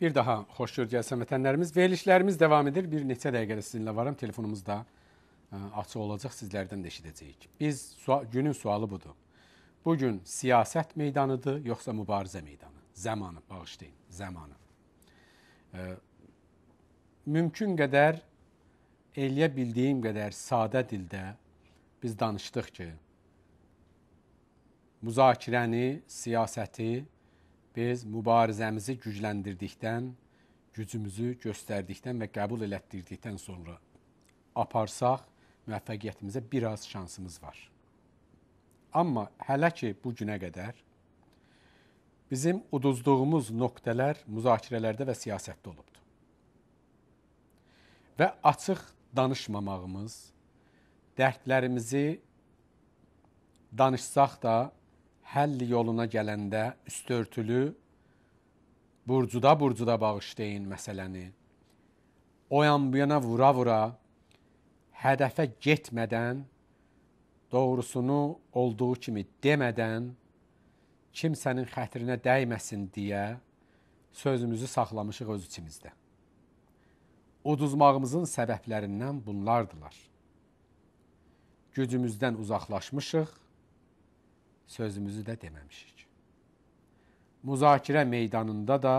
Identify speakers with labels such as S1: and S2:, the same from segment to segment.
S1: Bir daha xoş gördük vətənlərimiz. Verilişlərimiz davam edir. Bir neçə dəqiqədə sizinlə varam. Telefonumuz da ə, açıq olacaq. Sizlərdən də eşidəcəyik. Biz sua günün sualı budur. Bu gün siyasət meydanıdır, yoxsa mübarizə meydanı? Zamanı bağışlayın, zamanı. Ə, mümkün qədər eləyə bildiyim qədər sadə dildə biz danışdıq ki, müzakirəni, siyasəti biz mübarizəmizi gücləndirdikdən, gücümüzü göstərdikdən və qəbul elətdirdikdən sonra aparsaq, müvəffəqiyyətimizə biraz şansımız var. Amma hələ ki bu günə qədər bizim uduzduğumuz nöqtələr müzakirələrdə və siyasətdə olubdu. Və açıq danışmamağımız, dərdlərimizi danışsaq da həll yoluna gələndə üstörtülü burcuda burcuda bağışlayın məsələni. O yan bu yana vura-vura hədəfə getmədən doğrusunu olduğu kimi demədən kimsənin xətrinə dəyməsin deyə sözümüzü saxlamışıq öz içimizdə. Uduzmağımızın səbəblərindən bunlardılar. Gücümüzdən uzaqlaşmışıq, sözümüzü də deməmişik. Müzakirə meydanında da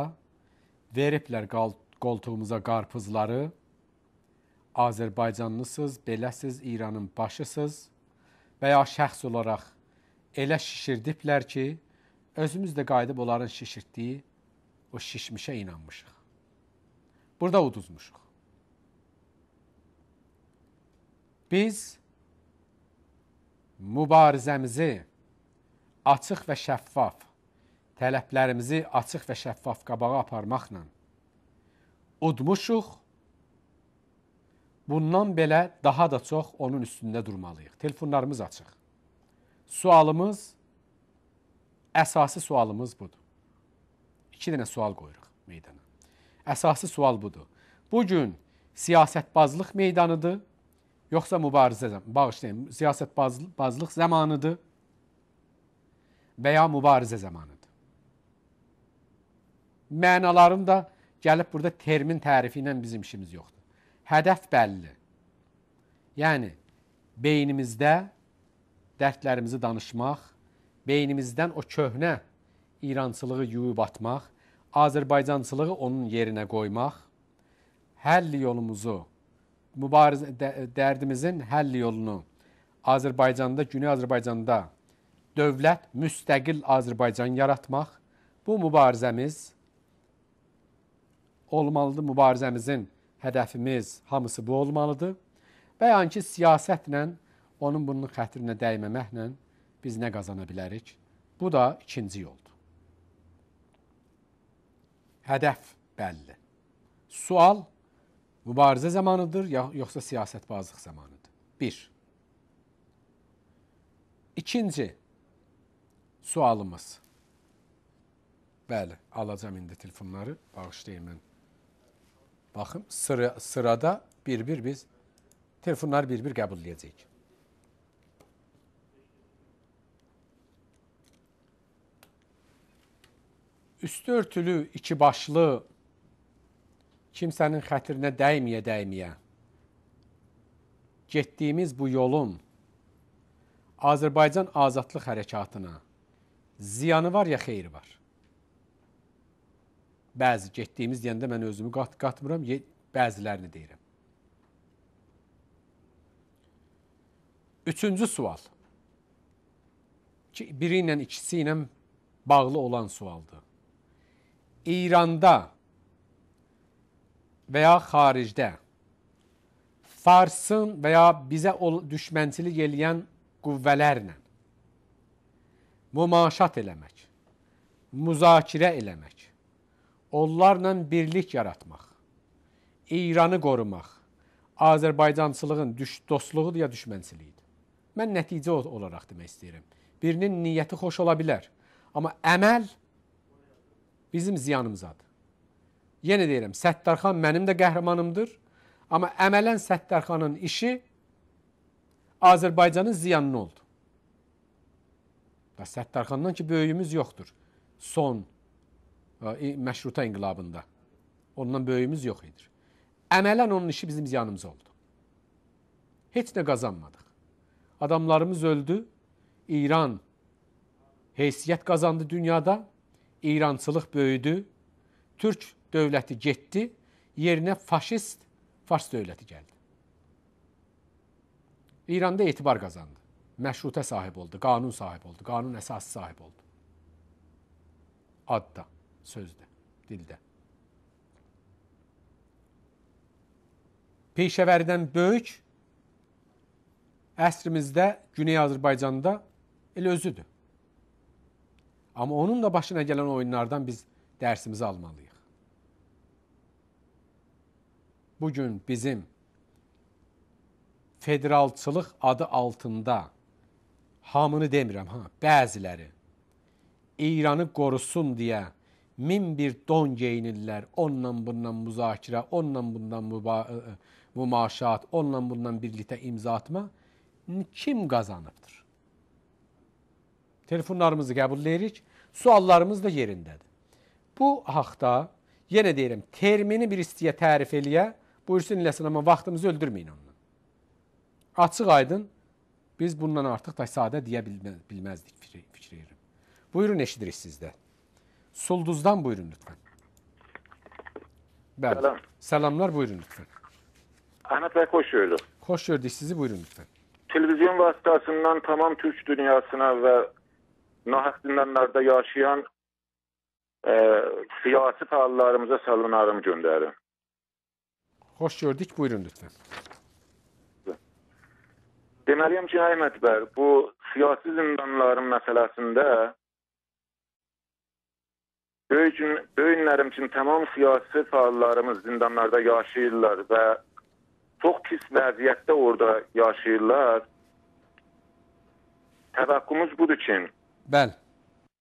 S1: veriblər qoltuğumuza qarpızları. Azərbaycanlısınız, beləsiz, İranın başısınız və ya şəxs olaraq elə şişirdiblər ki, özümüz də qayıdıb onların şişirtdiyi o şişmişə inanmışıq. Burada uduzmuşuq. Biz mübarizəmizi açıq və şəffaf, tələblərimizi açıq və şəffaf qabağa aparmaqla udmuşuq. Bundan belə daha da çox onun üstündə durmalıyıq. Telefonlarımız açıq. Sualımız, əsası sualımız budur. İki dənə sual qoyuruq meydana. Əsası sual budur. Bugün siyasətbazlıq meydanıdır, yoxsa mübarizə, bağışlayın, siyasətbazlıq zamanıdır və ya mübarizə zamanıdır. Mənaların da gəlib burada termin tərifi ilə bizim işimiz yoxdur. Hədəf bəlli. Yəni beynimizdə dərdlərimizi danışmaq, beynimizdən o köhnə İrançılığı yuyub atmaq, Azərbaycançılığı onun yerinə qoymaq, həll yolumuzu, mübarizə dərdimizin həll yolunu Azərbaycanda, Güney Azərbaycanda dövlət, müstəqil Azərbaycan yaratmaq. Bu mübarizəmiz olmalıdır. Mübarizəmizin hədəfimiz hamısı bu olmalıdır. Və yəni ki, siyasətlə onun bunun xətrinə dəyməməklə biz nə qazana bilərik? Bu da ikinci yoldur. Hədəf bəlli. Sual mübarizə zamanıdır, yoxsa siyasətbazlıq zamanıdır? Bir. İkinci, sualımız. Bəli, alacam indi telefonları. Bağışlayın mən. Baxın, sıra, sırada bir-bir biz telefonları bir-bir qəbul edəcəyik. Üstü örtülü, iki başlı, kimsənin xətrinə dəyməyə-dəyməyə getdiyimiz bu yolun Azərbaycan azadlıq hərəkatına ziyanı var ya xeyri var? Bəzi getdiyimiz deyəndə mən özümü qat qatmıram, bəzilərini deyirəm. Üçüncü sual. Ki, biri ilə ikisi ilə bağlı olan sualdır. İranda və ya xaricdə Farsın və ya bizə düşmənçilik eləyən qüvvələrlə mümaşat eləmək, müzakirə eləmək, onlarla birlik yaratmaq, İranı qorumaq, Azərbaycançılığın düş dostluğudur ya düşmənçiliyidir. Mən nəticə olaraq demək istəyirəm. Birinin niyyəti xoş ola bilər, amma əməl bizim ziyanımızadır. Yenə deyirəm, Səttarxan mənim də qəhrəmanımdır, amma əmələn Səttarxanın işi Azərbaycanın ziyanına oldu. Və Səttarxandan ki, böyüyümüz yoxdur son ə, məşruta inqilabında. Ondan böyüyümüz yox idi. Əmələn onun işi bizim ziyanımıza oldu. Heç nə qazanmadıq. Adamlarımız öldü. İran heysiyyət qazandı dünyada. İrançılıq böyüdü. Türk dövləti getdi. Yerinə faşist Fars dövləti gəldi. İranda etibar qazandı. Məşrutə sahib oldu, qanun sahib oldu, qanun əsası sahib oldu. Adda, sözdə, dildə. Peyşəvəridən böyük əsrimizdə Güney Azərbaycanda elə özüdür. Amma onun da başına gələn oyunlardan biz dərsimizi almalıyıq. Bugün bizim federalçılıq adı altında hamını demirəm ha, bəziləri İranı qorusun deyə min bir don geyinirlər, onunla bundan müzakirə, onunla bundan mümaşat, onunla bundan birlikdə imza atma kim qazanıbdır? Telefonlarımızı qəbul edirik. Suallarımız da yerindədir. Bu haqda yenə deyirəm, termini bir istəyə tərif eləyə, buyursun eləsin, amma vaxtımızı öldürməyin onunla. Açıq aydın biz bundan artıq da sadə deyə bilməzdik fikir edirəm. Buyurun eşidirik sizdə. Sulduzdan buyurun lütfən. Bəli. Salam. Salamlar buyurun lütfən.
S2: Ahmet Bey hoş gördük.
S1: Hoş gördük sizi buyurun lütfen.
S2: Televizyon vasıtasından tamam Türk dünyasına ve nahak zindanlarda yaşayan e, siyasi faallarımıza salınarım gönderin.
S1: Hoş gördük buyurun lütfen.
S2: Demeliyim ki Ahmet Bey bu siyasi zindanların meselesinde böyük, böyünlərim üçün tamam siyasi faallarımız zindanlarda yaşayırlar və çox pis vəziyyətdə orada yaşayırlar. Təvəqqümüz budur ki,
S1: Bəli.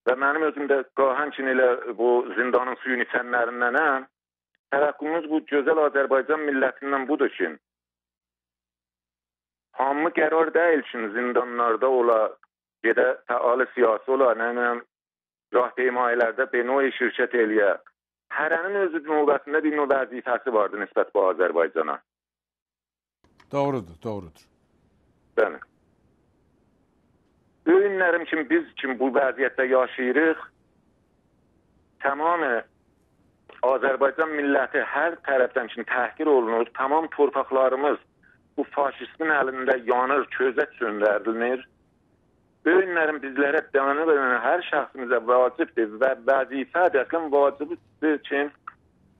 S2: Və mənim özüm də qahançin elə bu zindanın suyunu içənlərindənəm. Təvəqqümüz bu gözəl Azərbaycan millətindən budur ki, hamı qərar deyil ki, zindanlarda ola, gedə fəali siyasi ola, nə biləm, rahbeymayilərdə benoy şirkət eləyə. Hərənin özü növbəsində bir növ vəzifəsi vardı nisbət bu Azərbaycana.
S1: Doğrudur, doğrudur.
S2: Bəli. Öyünlərim kimi biz kimi bu vəziyyətdə yaşayırıq. Tamamı Azərbaycan milləti hər tərəfdən kimi təhqir olunur. Tamam torpaqlarımız bu faşistin əlində yanır, közət söndərilir. Öyünlərim bizlərə danı verən hər şəxsimizə vacibdir və vəzifədir, əslən vacibdir ki,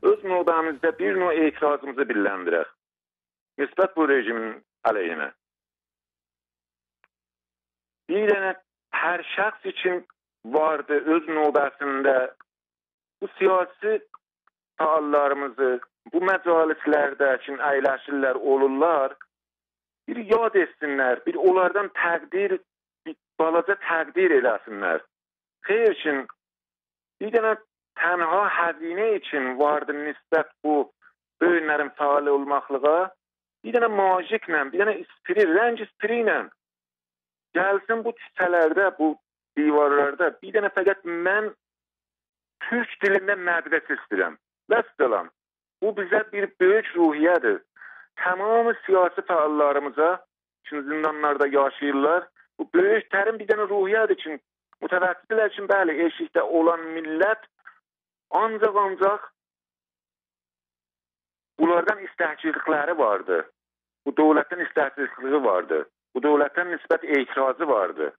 S2: öz növbəmizdə bir növ etirazımızı billəndirək nisbət bu rejimin əleyhinə. Bir dənə hər şəxs üçün vardı öz növbəsində bu siyasi fəallarımızı bu məcalislərdə üçün əyləşirlər, olurlar. Bir yad etsinlər, bir onlardan təqdir, bir balaca təqdir eləsinlər. Xeyr üçün bir dənə tənha həzinə üçün vardı nisbət bu böyünlərin fəal olmaqlığa bir dənə majiklə, bir dənə ispiri, rəng ispiri ilə gəlsin bu kisələrdə, bu divarlarda bir dənə fəqət mən türk dilində mədrəsə istəyirəm. Vəssalam. Bu bizə bir böyük ruhiyyədir. Tamamı siyasi fəallarımıza üçün zindanlarda yaşayırlar. Bu böyük tərin bir dənə ruhiyyədir ki, mütəvəssitlər üçün bəli, eşikdə olan millət ancaq ancaq bunlardan istəkçilikləri vardı. Bu dövlətin istəkçiliyi vardı. Bu dövlətdən nisbət etirazı vardı.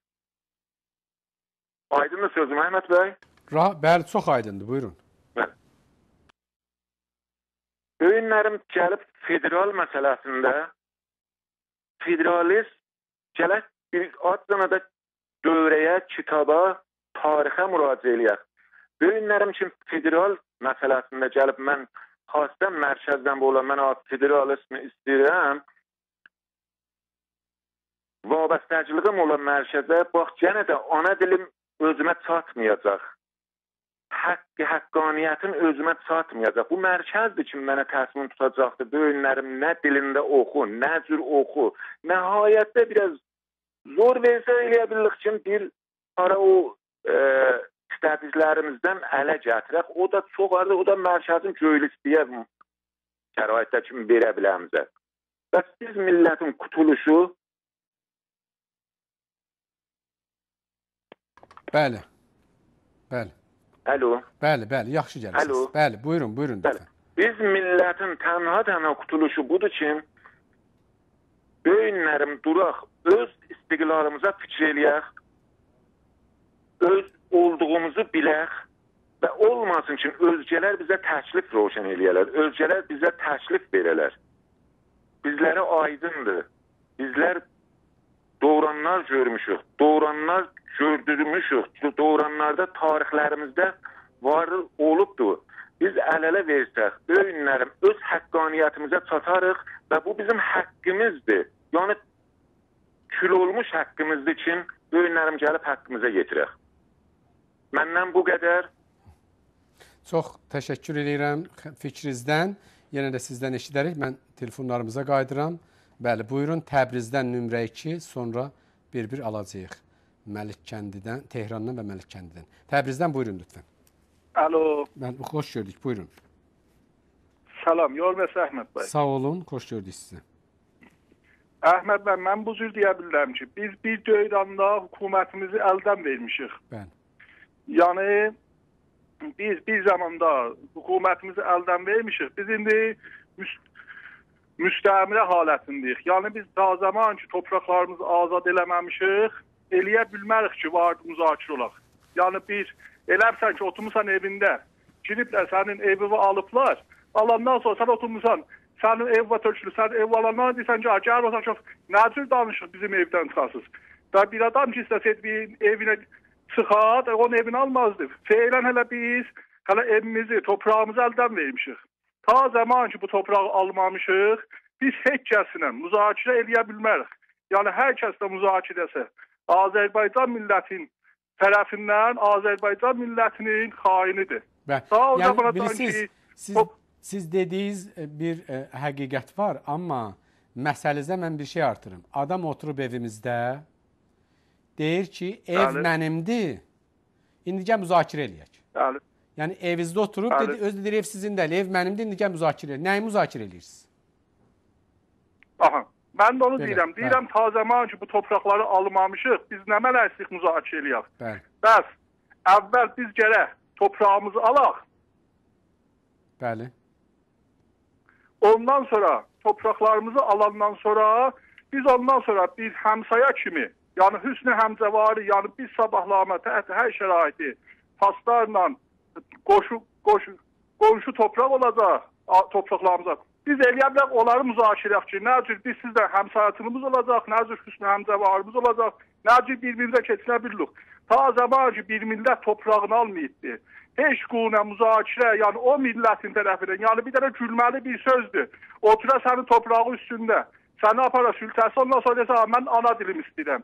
S2: Aydındır sözüm Əhməd bəy?
S1: Ra, bəli, çox aydındır. Buyurun.
S2: Öyünlərim gəlib federal məsələsində federalist gələk bir adına da dövrəyə, kitaba, tarixə müraciə eləyək. Öyünlərim üçün federal məsələsində gəlib mən xassəm mərkəzdən bola mən federalismi istəyirəm. Vabəstəciliyim olan mərkəzə bax yenə də ana dilim özümə çatmayacaq. Haqqı, haqqaniyyətin özümə çatmayacaq. Bu mərkəzdir ki, mənə təsmin tutacaqdır. Böyünlərim nə dilində oxu, nə cür oxu. Nəhayətdə biraz zor versə eləyə bilirik ki, bir ara o e, istədiklərimizdən ələ gətirək. O da çox arada, o da mərkəzin göylüsüyə şəraitdə kimi verə biləmizə. Bəs biz millətin qutuluşu
S1: Bəli. Bəli.
S2: Alo.
S1: Bəli, bəli, yaxşı gəlirsiniz.
S2: Alo.
S1: Bəli, buyurun, buyurun
S2: Bəli.
S1: lütfən.
S2: Biz millətin tənha-tənha qutuluşu budur ki, böyünlərim duraq, öz istiqlalımıza fikir eləyək, öz olduğumuzu bilək və olmasın ki, özgələr bizə təklif roşan eləyərlər, özgələr bizə təklif verərlər. Bizlərə aydındır. Bizlər doğranlar görmüşük, doğranlar gördürmüşük, doğranlarda tarixlərimizdə var olubdur. Biz əl-ələ versək, öyünlərim öz həqqaniyyətimizə çatarıq və bu bizim haqqımızdır. Yəni kül olmuş haqqımızdır ki, öyünlərim gəlib haqqımıza yetirək. Məndən bu qədər.
S1: Çox təşəkkür edirəm fikrinizdən. Yenə də sizdən eşidərik. Mən telefonlarımıza qayıdıram. Bəli, buyurun Təbrizdən nömrə 2, sonra bir-bir alacağıq. Məlik kəndidən, Tehrandan və Məlik kəndidən. Təbrizdən buyurun lütfən.
S3: Alo,
S1: Bəli, xoş gördük. Buyurun.
S3: salam, Yorməs Əhməd bəy.
S1: Sağ olun, xoş gördük sizi.
S3: Əhməd bəy, mən bu cür deyə bilərəm ki, biz bir dövranda hökumətimizi əldən vermişik.
S1: Bəli.
S3: Yəni biz bir zamanda hökumətimizi əldən vermişik. Biz indi müst müstəmirə halətindəyik. Yəni biz daha zaman ki, torpaqlarımızı azad eləməmişik, eləyə bilmərik ki, var müzakirə olaq. Yəni bir eləbsən ki, oturmusan evində, giriblər sənin evini alıblar. Alandan sonra sən oturmusan, sənin ev və tökülür, sən ev alandan deyirsən ki, gəl olsan çox nəcür danışıq bizim evdən çıxasız. Və bir adam ki, istəsəydi bir evinə çıxat, onun evini almazdı. Feylən hələ biz hələ evimizi, toprağımızı əldən vermişik. Ta zaman ki bu torpağı almamışıq, biz heç kəslə müzakirə eləyə bilmərik. Yəni hər kəslə müzakirəsi Azərbaycan millətin tərəfindən Azərbaycan millətinin xainidir.
S1: Bəli.
S3: Sağ ol,
S1: Yəni,
S3: Zamanat
S1: bilirsiniz,
S3: Hanki,
S1: siz,
S3: o-
S1: siz dediyiniz e, bir e, həqiqət var, amma məsəlizə mən bir şey artırım. Adam oturub evimizdə deyir ki, ev
S3: Bəli.
S1: mənimdir. İndi gəl müzakirə eləyək.
S3: Yəni
S1: Yəni evinizdə oturub
S3: Bəli.
S1: dedi, özü deyir ev sizin deyil, ev mənimdir, indi gəl müzakirə. Nəyi müzakirə eləyirsiniz?
S3: Aha. Mən də onu
S1: Belə,
S3: deyirəm. Deyirəm ta zaman ki bu torpaqları almamışıq, biz nə mələsik müzakirə eləyək.
S1: Bəli.
S3: Bəs əvvəl biz gərək torpağımızı alaq.
S1: Bəli.
S3: Ondan sonra torpaqlarımızı alandan sonra biz ondan sonra bir həmsaya kimi, yəni hüsnü həmzəvarı, yəni biz sabahlama təhət hər şəraiti paslarla qoşu qoşu qonşu torpaq olacaq, a- torpaqlarımıza. Biz eləyə bilərik onları müzakirə ki, nə cür biz sizlə həmsayatımız olacaq, nə cür hüsnü həmzəvarımız olacaq, nə cür bir-birimizə keçinə bilirik. Ta zaman ki bir millət torpağını almayıbdı. Heç quna müzakirə, yəni o millətin tərəfindən, yəni bir dənə gülməli bir sözdür. Otura sənin torpağı üstündə, səni apara sültəsi, ondan sonra desə, "Ha, mən ana dilim istəyirəm.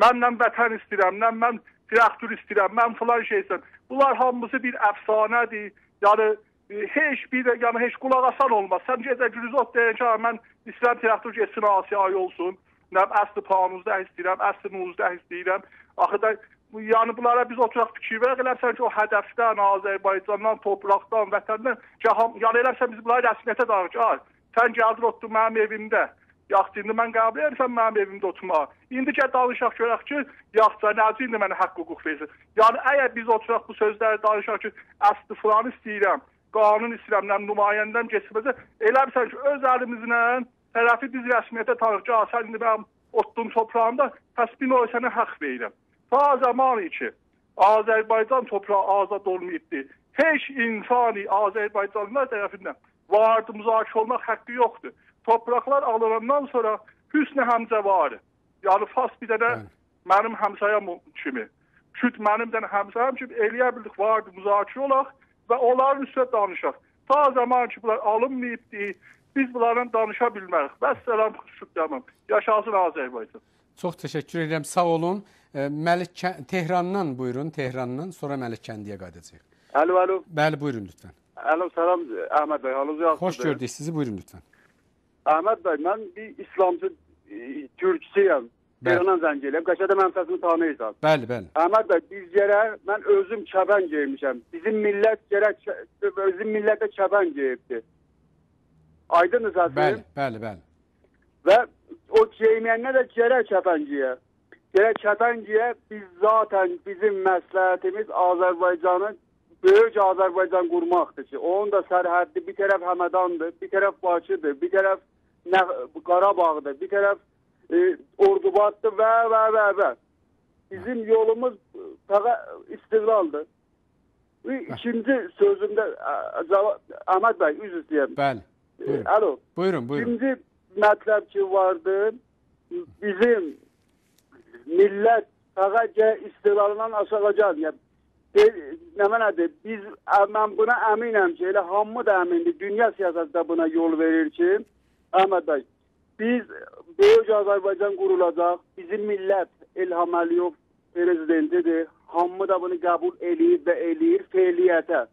S3: Mənlə vətən istəyirəm, mən mən traktor istəyirəm, mən filan şeysən. Bunlar hamısı bir əfsanədir. Yəni heç bir də yəni heç qulaq asan olmaz. Sən gedə Gürüzot deyən ki, "Ha, mən istəyirəm traktor getsin Asiyaya olsun. Nə əsli planımızda istəyirəm, əsli nuzda istəyirəm. Axı da yəni bunlara biz oturaq fikir verək eləsən ki, o hədəfdən, Azərbaycandan, torpaqdan, vətəndən caham, yəni eləsən biz bunları rəsmiyyətə danışaq. Ay, sən gəldin oturdun mənim evimdə. Yaxşı, indi mən qəbul edirəm mənim evimdə oturmağa. İndi gəl danışaq görək ki, yaxşı, necə indi mənə haqq hüquq versin. Yəni əgər biz oturaq bu sözləri danışaq ki, əsli filan istəyirəm, qanun istəyirəm, nümayəndəm keçməsə, eləmirsən ki, öz əlimizlə tərəfi biz rəsmiyyətə tanıyaq. Sən indi mənim otduğum toprağımda təsbih o sənə haqq verirəm. Ta zamanı ki Azərbaycan torpağı azad olmayıbdı. Heç insani Azərbaycanlılar tərəfindən vardı müzakirə olmaq haqqı yoxdur. Torpaqlar alınandan sonra hüsnü həmzəvarı. Yəni fas bir dənə
S1: Bəli.
S3: mənim həmsayam kimi. Küt mənim dənə həmsayam kimi eləyə bildik vardı müzakirə olaq və onların üstə danışaq. Ta zaman ki bunlar alınmayıbdı, biz bunlarla danışa bilmərik. Vəssalam, xüsusən. Yaşasın Azərbaycan.
S1: Çox təşəkkür edirəm. Sağ olun. E, Məlik Tehrandan buyurun, Tehrandan, sonra Məlik kəndiyə qayıdacağıq.
S4: Alo, alo.
S1: Bəli, buyurun lütfən.
S4: Alo, salam Əhməd bəy. Halınız yaxşıdır?
S1: Xoş gördük sizi. Buyurun lütfən.
S4: Əhməd bəy, mən bir İslamcı e, türkçüyəm.
S1: Bəli.
S4: Tehrandan zəng eləyib. Qəşədə mənim səsimi tanıyırsan.
S1: Bəli, bəli.
S4: Əhməd bəy, biz gərək mən özüm kəbən geymişəm. Bizim millət gərək özüm millətə kəbən geyibdi. Aydın səsim.
S1: Bəli, bəli, bəli.
S4: Və o geyməyənə də gərək kəfən giyə. Gərək kəfən giyə. Biz zaten bizim məsləhətimiz Azərbaycanı böyük Azərbaycan qurmaqdır ki, onun da sərhəddi bir tərəf Həmədandır, bir tərəf Bakıdır, bir tərəf Qarabağdır, bir tərəf e, Ordubaddır və və və və. Bizim yolumuz fəqət istiqlaldır. Və İkinci sözümdə ə, cavab- Əhməd bəy üzr istəyirəm.
S1: Bəli.
S4: E,
S1: Buyurun.
S4: Alo.
S1: Buyurun, buyurun.
S4: İkinci mətləb ki vardı, bizim millət fəqətcə istiqlalından aşağıcan. Yəni, de- nə mənadır? Biz ə, mən buna əminəm ki, elə hamı da əmindir. Dünya siyasəti də buna yol verir ki, Əhməd bəy, biz böyük Azərbaycan qurulacaq. Bizim millət İlham Əliyev prezidentidir. Hamı da bunu qəbul eləyir və eləyir fəaliyyətə.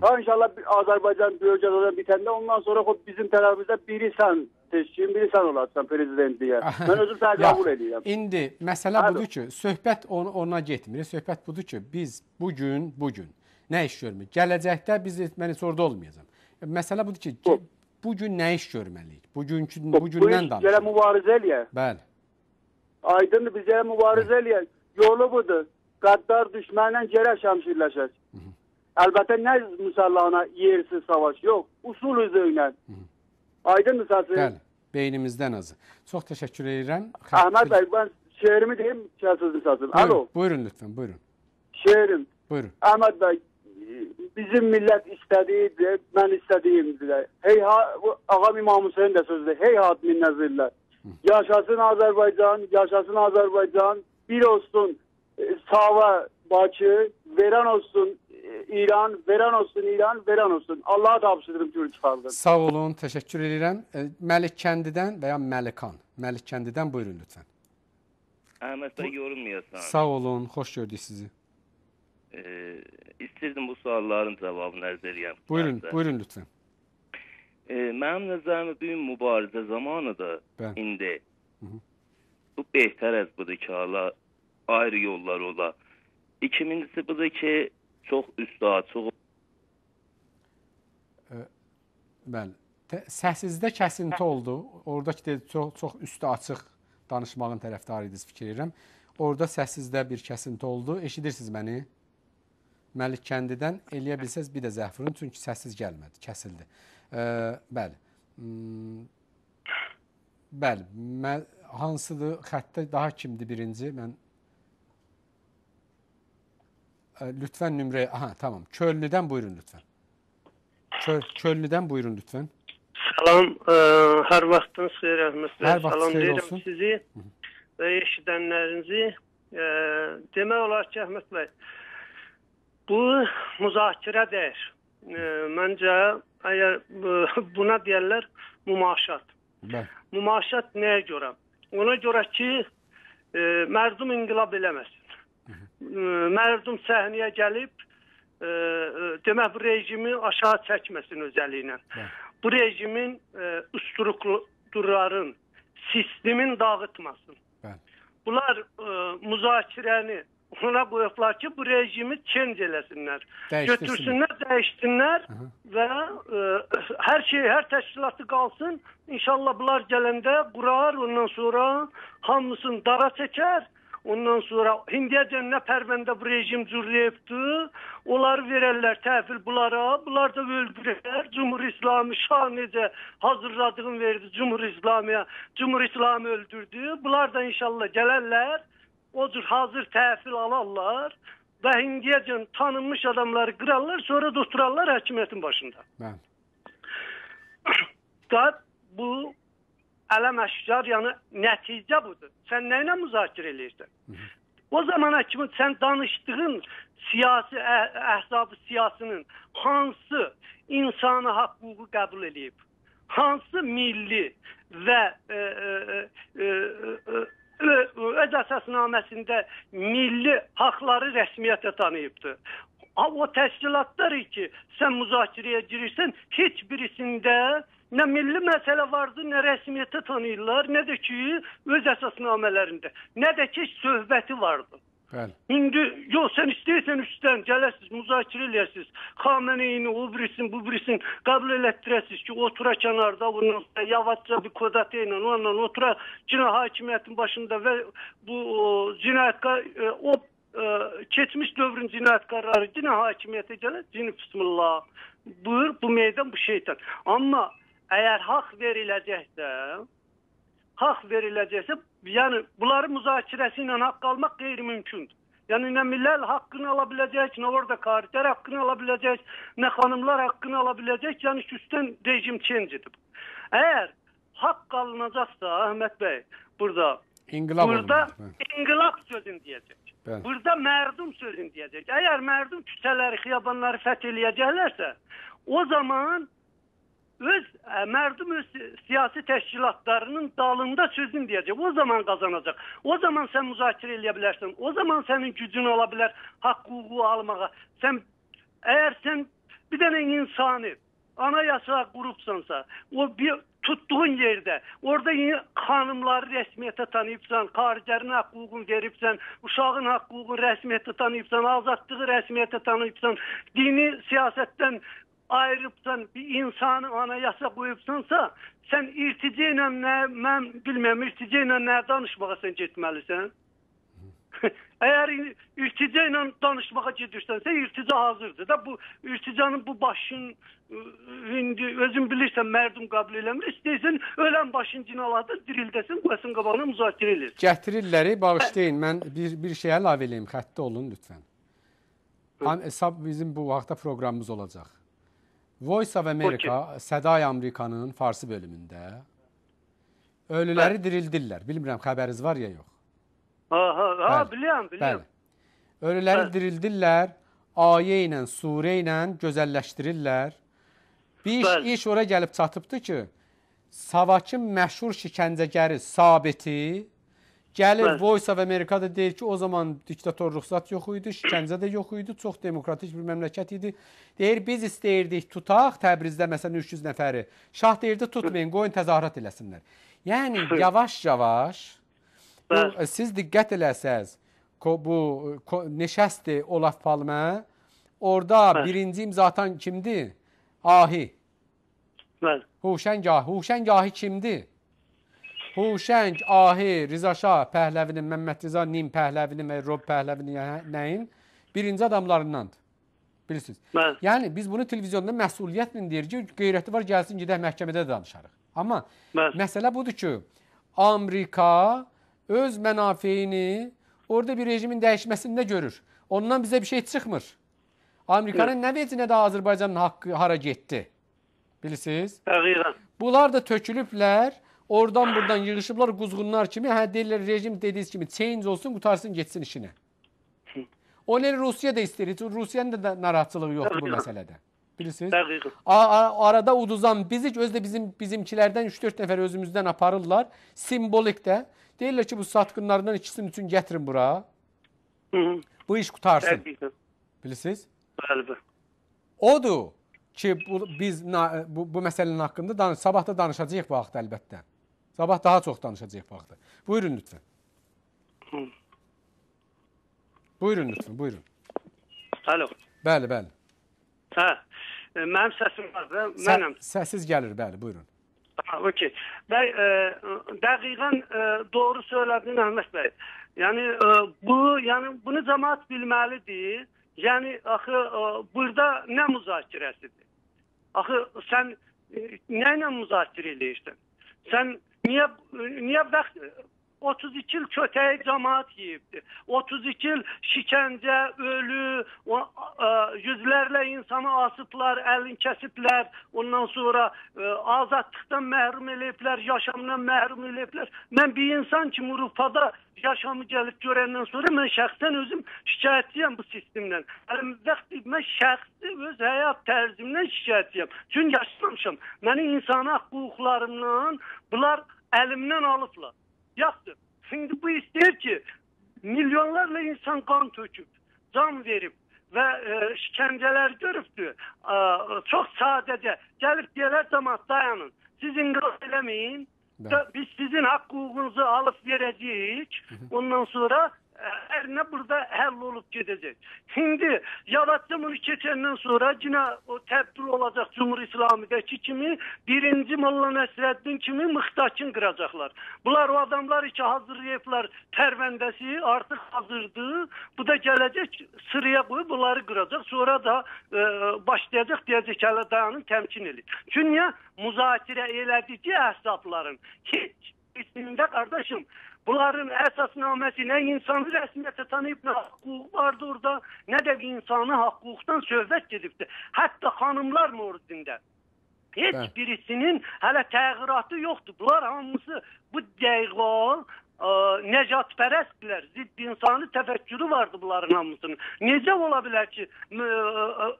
S4: Ha inşallah Azərbaycan böyük Azərbaycan bitəndə ondan sonra xod bizim tərəfimizdə biri sən seçkin, biri sən olarsan prezident deyə. Mən özüm səni qəbul edirəm.
S1: İndi məsələ
S4: Alo.
S1: budur ki, söhbət ona, ona getmir. Söhbət budur ki, biz bu gün, bu gün nə iş görmürük? Gələcəkdə biz mən heç orada olmayacağam. Məsələ budur ki,
S4: Bu-
S1: bu gün nə iş görməliyik? Bugünkü
S4: Bu,
S1: gündən
S4: iş gələ mübarizə eləyək.
S1: Bəli.
S4: Aydındır biz gələ mübarizə eləyək. Yolu budur. Qəddar düşmənlə gərək şəmşirləşək. Əlbəttə nə müsəlmana yersiz savaş yox, usul üzrə. Aydındır səsi?
S1: Bəli. Beynimizdən azı. Çox təşəkkür edirəm.
S4: Əhməd bəy mən şeirimi deyim, kəsizim səsim. Alo,
S1: buyurun lütfən, buyurun.
S4: şeirim.
S1: Buyurun.
S4: Əhməd bəy bizim millət istədiydi, mən istədiyimdi. Hey ha, bu ağam İmam Hüseyn də sözdə. Hey hat min nəzirlər. Yaşasın Azərbaycan, yaşasın Azərbaycan. Bir olsun e, Sava Bakı, veren olsun e, İran, veren olsun İran, veren olsun. Allah'a tapşırırım Türk xalqı.
S1: Sağ olun, təşəkkür edirəm. E, Məlik kəndidən və ya Məlikan. Məlik kəndidən buyurun lütfən.
S5: Ahmet Bey yorulmuyorsan.
S1: Sağ olun, xoş gördük sizi.
S5: Ee, isterdim bu sualların cevabını ərzəliyəm.
S1: Buyurun,
S5: sizə.
S1: buyurun lütfən.
S5: Ee, mənim nəzərimə bu mübarizə zamanıdır.
S1: Bəli.
S5: İndi. Bu behter az budur ki, hala ayrı yollar ola. İkincisi budur ki, çox üstad, çox
S1: Bəli. Tə- Səssizdə kəsinti oldu. Oradakı də çox çox üstü açıq danışmağın tərəfdarı idiniz fikir edirəm. Orada səssizdə bir kəsinti oldu. Eşidirsiniz məni? Məlik kəndidən eləyə bilsəz bir də zəfrun çünki səssiz gəlmədi, kəsildi. E, bəli. Hmm, bəli. Mən hansıdır xəttdə daha kimdir birinci? Mən e, lütfən nömrə, aha tamam. Köllüdən buyurun lütfən. Çöl, Köllüdən buyurun lütfən.
S6: Salam, ə, hər vaxtınız xeyir Əhməd bəy. Salam deyirəm
S1: olsun.
S6: sizi və eşidənlərinizi. Ə, demək olar ki, Əhməd bəy, bu müzakirədir. Ə, məncə əgər ə, buna deyirlər mümaşat.
S1: Bəli.
S6: Mümaşat nəyə görə? Ona görə ki, ə, mərdum inqilab eləməsin. Ə, mərdum səhnəyə gəlib ə, demək bu rejimi aşağı çəkməsin öz əli ilə.
S1: Bəli.
S6: Bu rejimin ə, usturukluların sistemin dağıtmasın.
S1: Bəli.
S6: Bunlar ə, müzakirəni ona qoyublar ki, bu rejimi change eləsinlər. Götürsünlər, dəyişsinlər
S1: Aha.
S6: və ə, hər şey, hər təşkilatı qalsın. İnşallah bunlar gələndə qurar, ondan sonra hamısını dara çəkər. Ondan sonra Hindiyəcən nə pərvəndə bu rejim cürləyibdi. Onları verərlər təhvil bunlara. Bunlar da öldürər. Cumhur İslamı şah necə hazırladığını verdi Cumhur İslamiyə. Cumhur İslamı öldürdü. Bunlar da inşallah gələrlər. O cür hazır təhvil alarlar və Hindiyəcən tanınmış adamları qırarlar, sonra da oturarlar hökumətin başında.
S1: Bəli.
S6: Da bu ələm əşkar, yəni nəticə budur. Sən nə ilə müzakirə eləyirsən? O zamana kimi sən danışdığın siyasi ə- əhzab siyasının hansı insani hüququ qəbul eləyib? Hansı milli və e, e, e, e, e, öz əsasnaməsində milli haqları rəsmiyyətə tanıyıbdı. Ha, O təşkilatlar ki, sən müzakirəyə girirsən, heç birisində nə milli məsələ vardı, nə rəsmiyyətə tanıyırlar, nə də ki öz əsasnamələrində, nə də ki söhbəti vardı.
S1: Bəli.
S6: İndi yox sən istəyirsən üstdən gələsiz, müzakirə eləyəsiz. Xameneyini, o birisin, bu birisin qəbul elətdirəsiz ki, otura kənarda bunun yavaşca bir kodata ilə onunla otura cinayət hakimiyyətin başında və bu o, cinayətkar e, o e, keçmiş dövrün cinayətkarları cinə hakimiyyətə gəlir. Cin bismillah. Buyur bu meydan bu şeytan. Amma əgər haqq veriləcəksə, haqq veriləcəksə, yəni bunları müzakirəsi ilə haqq almaq qeyri-mümkündür. Yəni nə millət haqqını ala biləcək, nə orada kariter haqqını ala biləcək, nə xanımlar haqqını ala biləcək. Yəni üstdən rejim change-dir. Əgər haqq alınacaqsa Əhməd bəy, burada
S1: İnqilab
S6: burada inqilab sözünü deyəcək.
S1: Bəli.
S6: Burada mərdum sözünü deyəcək. Əgər mərdum küçələri, xiyabanları fəth eləyəcəklərsə, o zaman öz ə, mərdum öz si- siyasi təşkilatlarının dalında sözünü deyəcək. O zaman qazanacaq. O zaman sən müzakirə eləyə bilərsən. O zaman sənin gücün ola bilər haqq hüququ almağa. Sən əgər sən bir dənə insanı anayasa qurubsansa, o bir tutduğun yerdə, orada xanımları rəsmiyyətə tanıyıbsan, xaricərin hüququnu veribsən, uşağın hüququnu rəsmiyyətə tanıyıbsan, azadlığı rəsmiyyətə tanıyıbsan, dini siyasətdən ayırıbsan, bir insanı anayasa qoyubsansa, sən irticə ilə nə, mən bilmirəm, irticə ilə nə danışmağa sən getməlisən? Əgər irtica ilə danışmağa gedirsənsə, irtica hazırdır da bu irticanın bu başın indi özün bilirsən mərdum qəbul eləmir. İstəyirsən ölən başın cinaladır, dirildəsin, qoyasın qabağına müzakirə eləsin.
S1: Gətirirləri bağışlayın. Mən bir bir şey əlavə eləyim. Xəttə olun lütfən. Am bizim bu vaxtda proqramımız olacaq. Voice of America, Səday Amerikanın farsı bölümündə ölüləri dirildirlər. Bilmirəm xəbəriniz var ya yox.
S6: Ha ha ha bilirəm, bilirəm.
S1: Bəli. Ölüləri
S6: Bəli.
S1: dirildirlər, ayə ilə, surə ilə gözəlləşdirirlər. Bir
S6: Bəli.
S1: iş ora gəlib çatıbdı ki, Savakın məşhur şikəncəgəri Sabiti gəlir
S6: Bəli.
S1: Voice of America-da deyir ki, o zaman diktator ruxsat yox idi, şikəncə də yox idi, çox demokratik bir məmləkət idi. Deyir biz istəyirdik tutaq Təbrizdə məsələn 300 nəfəri. Şah deyirdi tutmayın, qoyun təzahürat eləsinlər. Yəni yavaş-yavaş e, siz diqqət eləsəz, bu neşəsti Olaf Palme. Orada
S6: Bəli.
S1: birinci imza atan kimdir? Ahi.
S6: Bəli.
S1: Huşəngah. Huşəngahı kimdir? Huşəng, Ahi, Rıza Şah Pəhləvinin, Məmməd Rıza Nim Pəhləvinin və Rob Pəhləvinin nəyin? Birinci adamlarındandır. Bilirsiniz.
S6: Bəli.
S1: Yəni biz bunu televiziyonda məsuliyyətlə deyirik ki, qeyrəti var, gəlsin gedək məhkəmədə də danışarıq. Amma
S6: Bəli.
S1: məsələ budur ki, Amerika öz mənafeyini orada bir rejimin dəyişməsində görür. Ondan bizə bir şey çıxmır. Amerikanın nə vecinə də Azərbaycanın haqqı hara getdi? Bilirsiniz?
S6: Həqiqən.
S1: Bunlar da tökülüblər. Oradan buradan yığışıblar quzğunlar kimi. Hə deyirlər rejim dediyiniz kimi change olsun, qutarsın, getsin işinə. O nə Rusiya da istəyir. Rusiyanın da narahatçılığı yoxdur bu məsələdə. Bilirsiniz? Arada uduzan bizi özdə bizim bizimkilərdən 3-4 nəfər özümüzdən aparırlar. Simbolik də. Deyirlər ki, bu satqınlardan ikisini üçün gətirin bura.
S6: Hı -hı.
S1: Bu iş qutarsın. Bilirsiniz?
S6: Bəli.
S1: Odur ki, bu, biz na- bu, bu məsələnin haqqında danış, sabah da danışacağıq bu vaxtda əlbəttə. Sabah daha çox danışacağıq bu vaxtda. Buyurun lütfən.
S6: Hı.
S1: Buyurun lütfən, buyurun.
S6: Alo.
S1: Bəli, bəli.
S6: Hə. e, Mənim səsim var da, mənəm.
S1: Səssiz gəlir, bəli, buyurun.
S6: Ha, okey. Bəy, e, dəqiqən e, doğru söylədin Əhməd bəy. Yəni e, bu, yəni bunu cəmaət bilməlidir. Yəni axı e, burada nə müzakirəsidir? Axı sən e, nə ilə müzakirə edirsən? Sən niyə niyə bəxt 32 il kötəyi cəmaət yeyibdi. 32 il şikəncə, ölü, o, ə, yüzlərlə insanı asıblar, əlini kəsiblər. Ondan sonra ə, azadlıqdan məhrum eləyiblər, yaşamdan məhrum eləyiblər. Mən bir insan kimi Avropada yaşamı gəlib görəndən sonra mən şəxsən özüm şikayətçiyəm bu sistemdən. Yəni vaxt mən şəxsi öz həyat tərzimdən şikayətçiyəm. Çünki yaşamışam. Mənim insani hüquqlarımdan bunlar əlimdən alıblar. Yaxdır. Şimdi bu istəyir ki, milyonlarla insan qan töküb, can verib, və e, işgəncələr görübdür. E, çox sadəcə gəlib deyirlər cəmaət dayanın. Siz inqilab eləməyin. Biz sizin haqq hüququnuzu alıb verəcəyik. Ondan sonra e, hər nə burada həll olub gedəcək. Şimdi Yavaşça bunu keçəndən sonra yine o təbdil olacaq Cumhur İslami'deki kimi birinci Molla Nəsrəddin kimi mıxtaçın qıracaqlar. Bunlar o adamlar ki hazırlayıblar pərvəndəsi artıq hazırdır. Bu da gələcək sıraya qoyub bunları qıracaq. Sonra da e, başlayacaq deyəcək hələ dayanın təmkin edin. Çünki müzakirə elədici əhsabların heç ismində qardaşım Bunların əsasnaməsi nə insanı rəsmiyyətə tanıyıb nə hüquq vardı orada, nə də insanı hüquqdan söhbət gedibdi. Hətta xanımlar müridində. Heç
S1: Bəli.
S6: birisinin hələ təğyiratı yoxdur. Bunlar hamısı bu dəqiqal ə, necatpərəstdirlər. Zidd insani təfəkkürü vardı bunların hamısının. Necə ola bilər ki, m- ə, ə,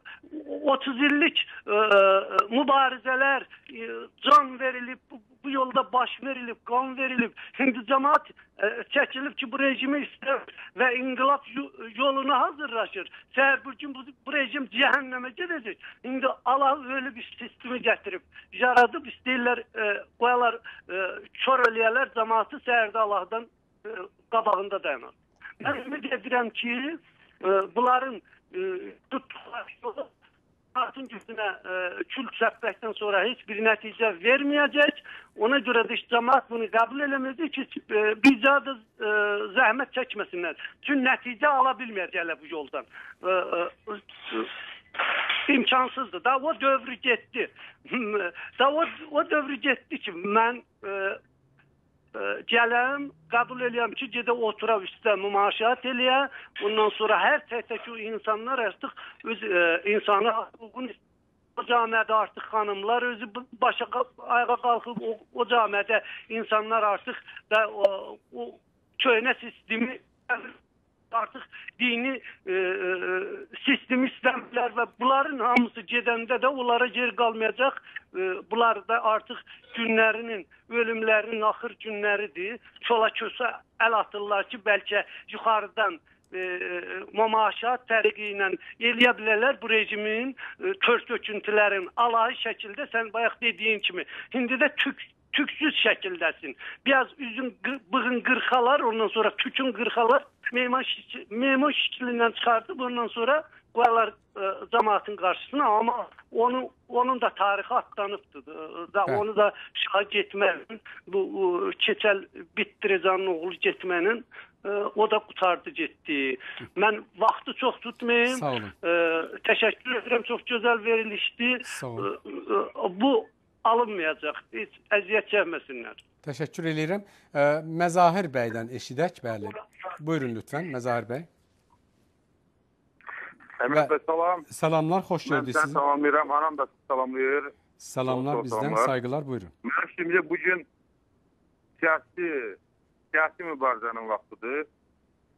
S6: 30 illik mübarizələr can verilib, bu, yolda baş verilib, qan verilib. İndi cəmaət ə, çəkilib ki, bu rejimi istər və inqilab yo- yoluna hazırlaşır. Səhər bir gün bu, bu rejim cəhənnəmə gedəcək. İndi Allah öyle bir sistemi gətirib, yaradıb istəyirlər, ə, qoyalar, ə, kör eləyərlər cəmaatı səhərdə Allahdan ə, qabağında dayanar. Mən ümid edirəm ki, ə, bunların ə, tutduqları yolu Partın gücünə ə, kül səpməkdən sonra heç bir nəticə verməyəcək. Ona görə də cəmaət bunu qəbul eləməyəcək ki, ə, bizə də ə, zəhmət çəkməsinlər. Çünki nəticə ala bilməyəcəklər bu yoldan. Ə, ə, imkansızdır. Da o dövrü getdi. da o, o dövrü getdi ki, mən ə, gələm, qəbul eləyəm ki, gedə otura üstə mümaşiət eləyə. Ondan sonra hər tək-tək o insanlar artıq öz ə, insani hüququn o camiədə artıq xanımlar özü başa ayağa qalxıb o, o camiədə insanlar artıq da o, o köhnə sistemi artıq dini e, e, sistemi istəmirlər və bunların hamısı gedəndə də onlara yer qalmayacaq. E, bunlar da artıq günlərinin, ölümlərinin axır günləridir. Çola kösə əl atırlar ki, bəlkə yuxarıdan e, məmaşat təriqi ilə eləyə bilərlər bu rejimin e, kör töküntülərin alayı şəkildə sən bayaq dediyin kimi indi də tük tüksüz şəkildəsin. Biraz üzün qı- bığın qırxalar, ondan sonra tükün qırxalar memar şi- memar şəklindən çıxardıb ondan sonra qoyarlar e, cəmaatın qarşısına amma onu onun da tarixi atlanıbdır. E, Da
S1: Hə.
S6: onu da şaha getmənin bu e, keçəl bitdirəcənin oğlu getmənin e, o da qutardı getdi. Mən vaxtı çox tutmayım.
S1: Sağ olun.
S6: E, təşəkkür edirəm. Çox gözəl verilişdi.
S1: Sağ olun.
S6: E, e, Bu alınmayacaq. Heç əziyyət çəkməsinlər.
S1: Təşəkkür eləyirəm. Ə, Məzahir bəydən eşidək, bəli. Buyurun lütfən Məzahir bəy.
S7: Əmət bəy salam.
S1: Salamlar, xoş
S7: Mən
S1: gördük
S7: sən
S1: sizi.
S7: salamlayıram, anam da sizi salamlayır.
S1: Salamlar
S7: Çox-çox
S1: bizdən,
S7: salamlar.
S1: sayğılar, buyurun.
S7: Mənim fikrimcə bu gün siyasi siyasi mübarizənin vaxtıdır.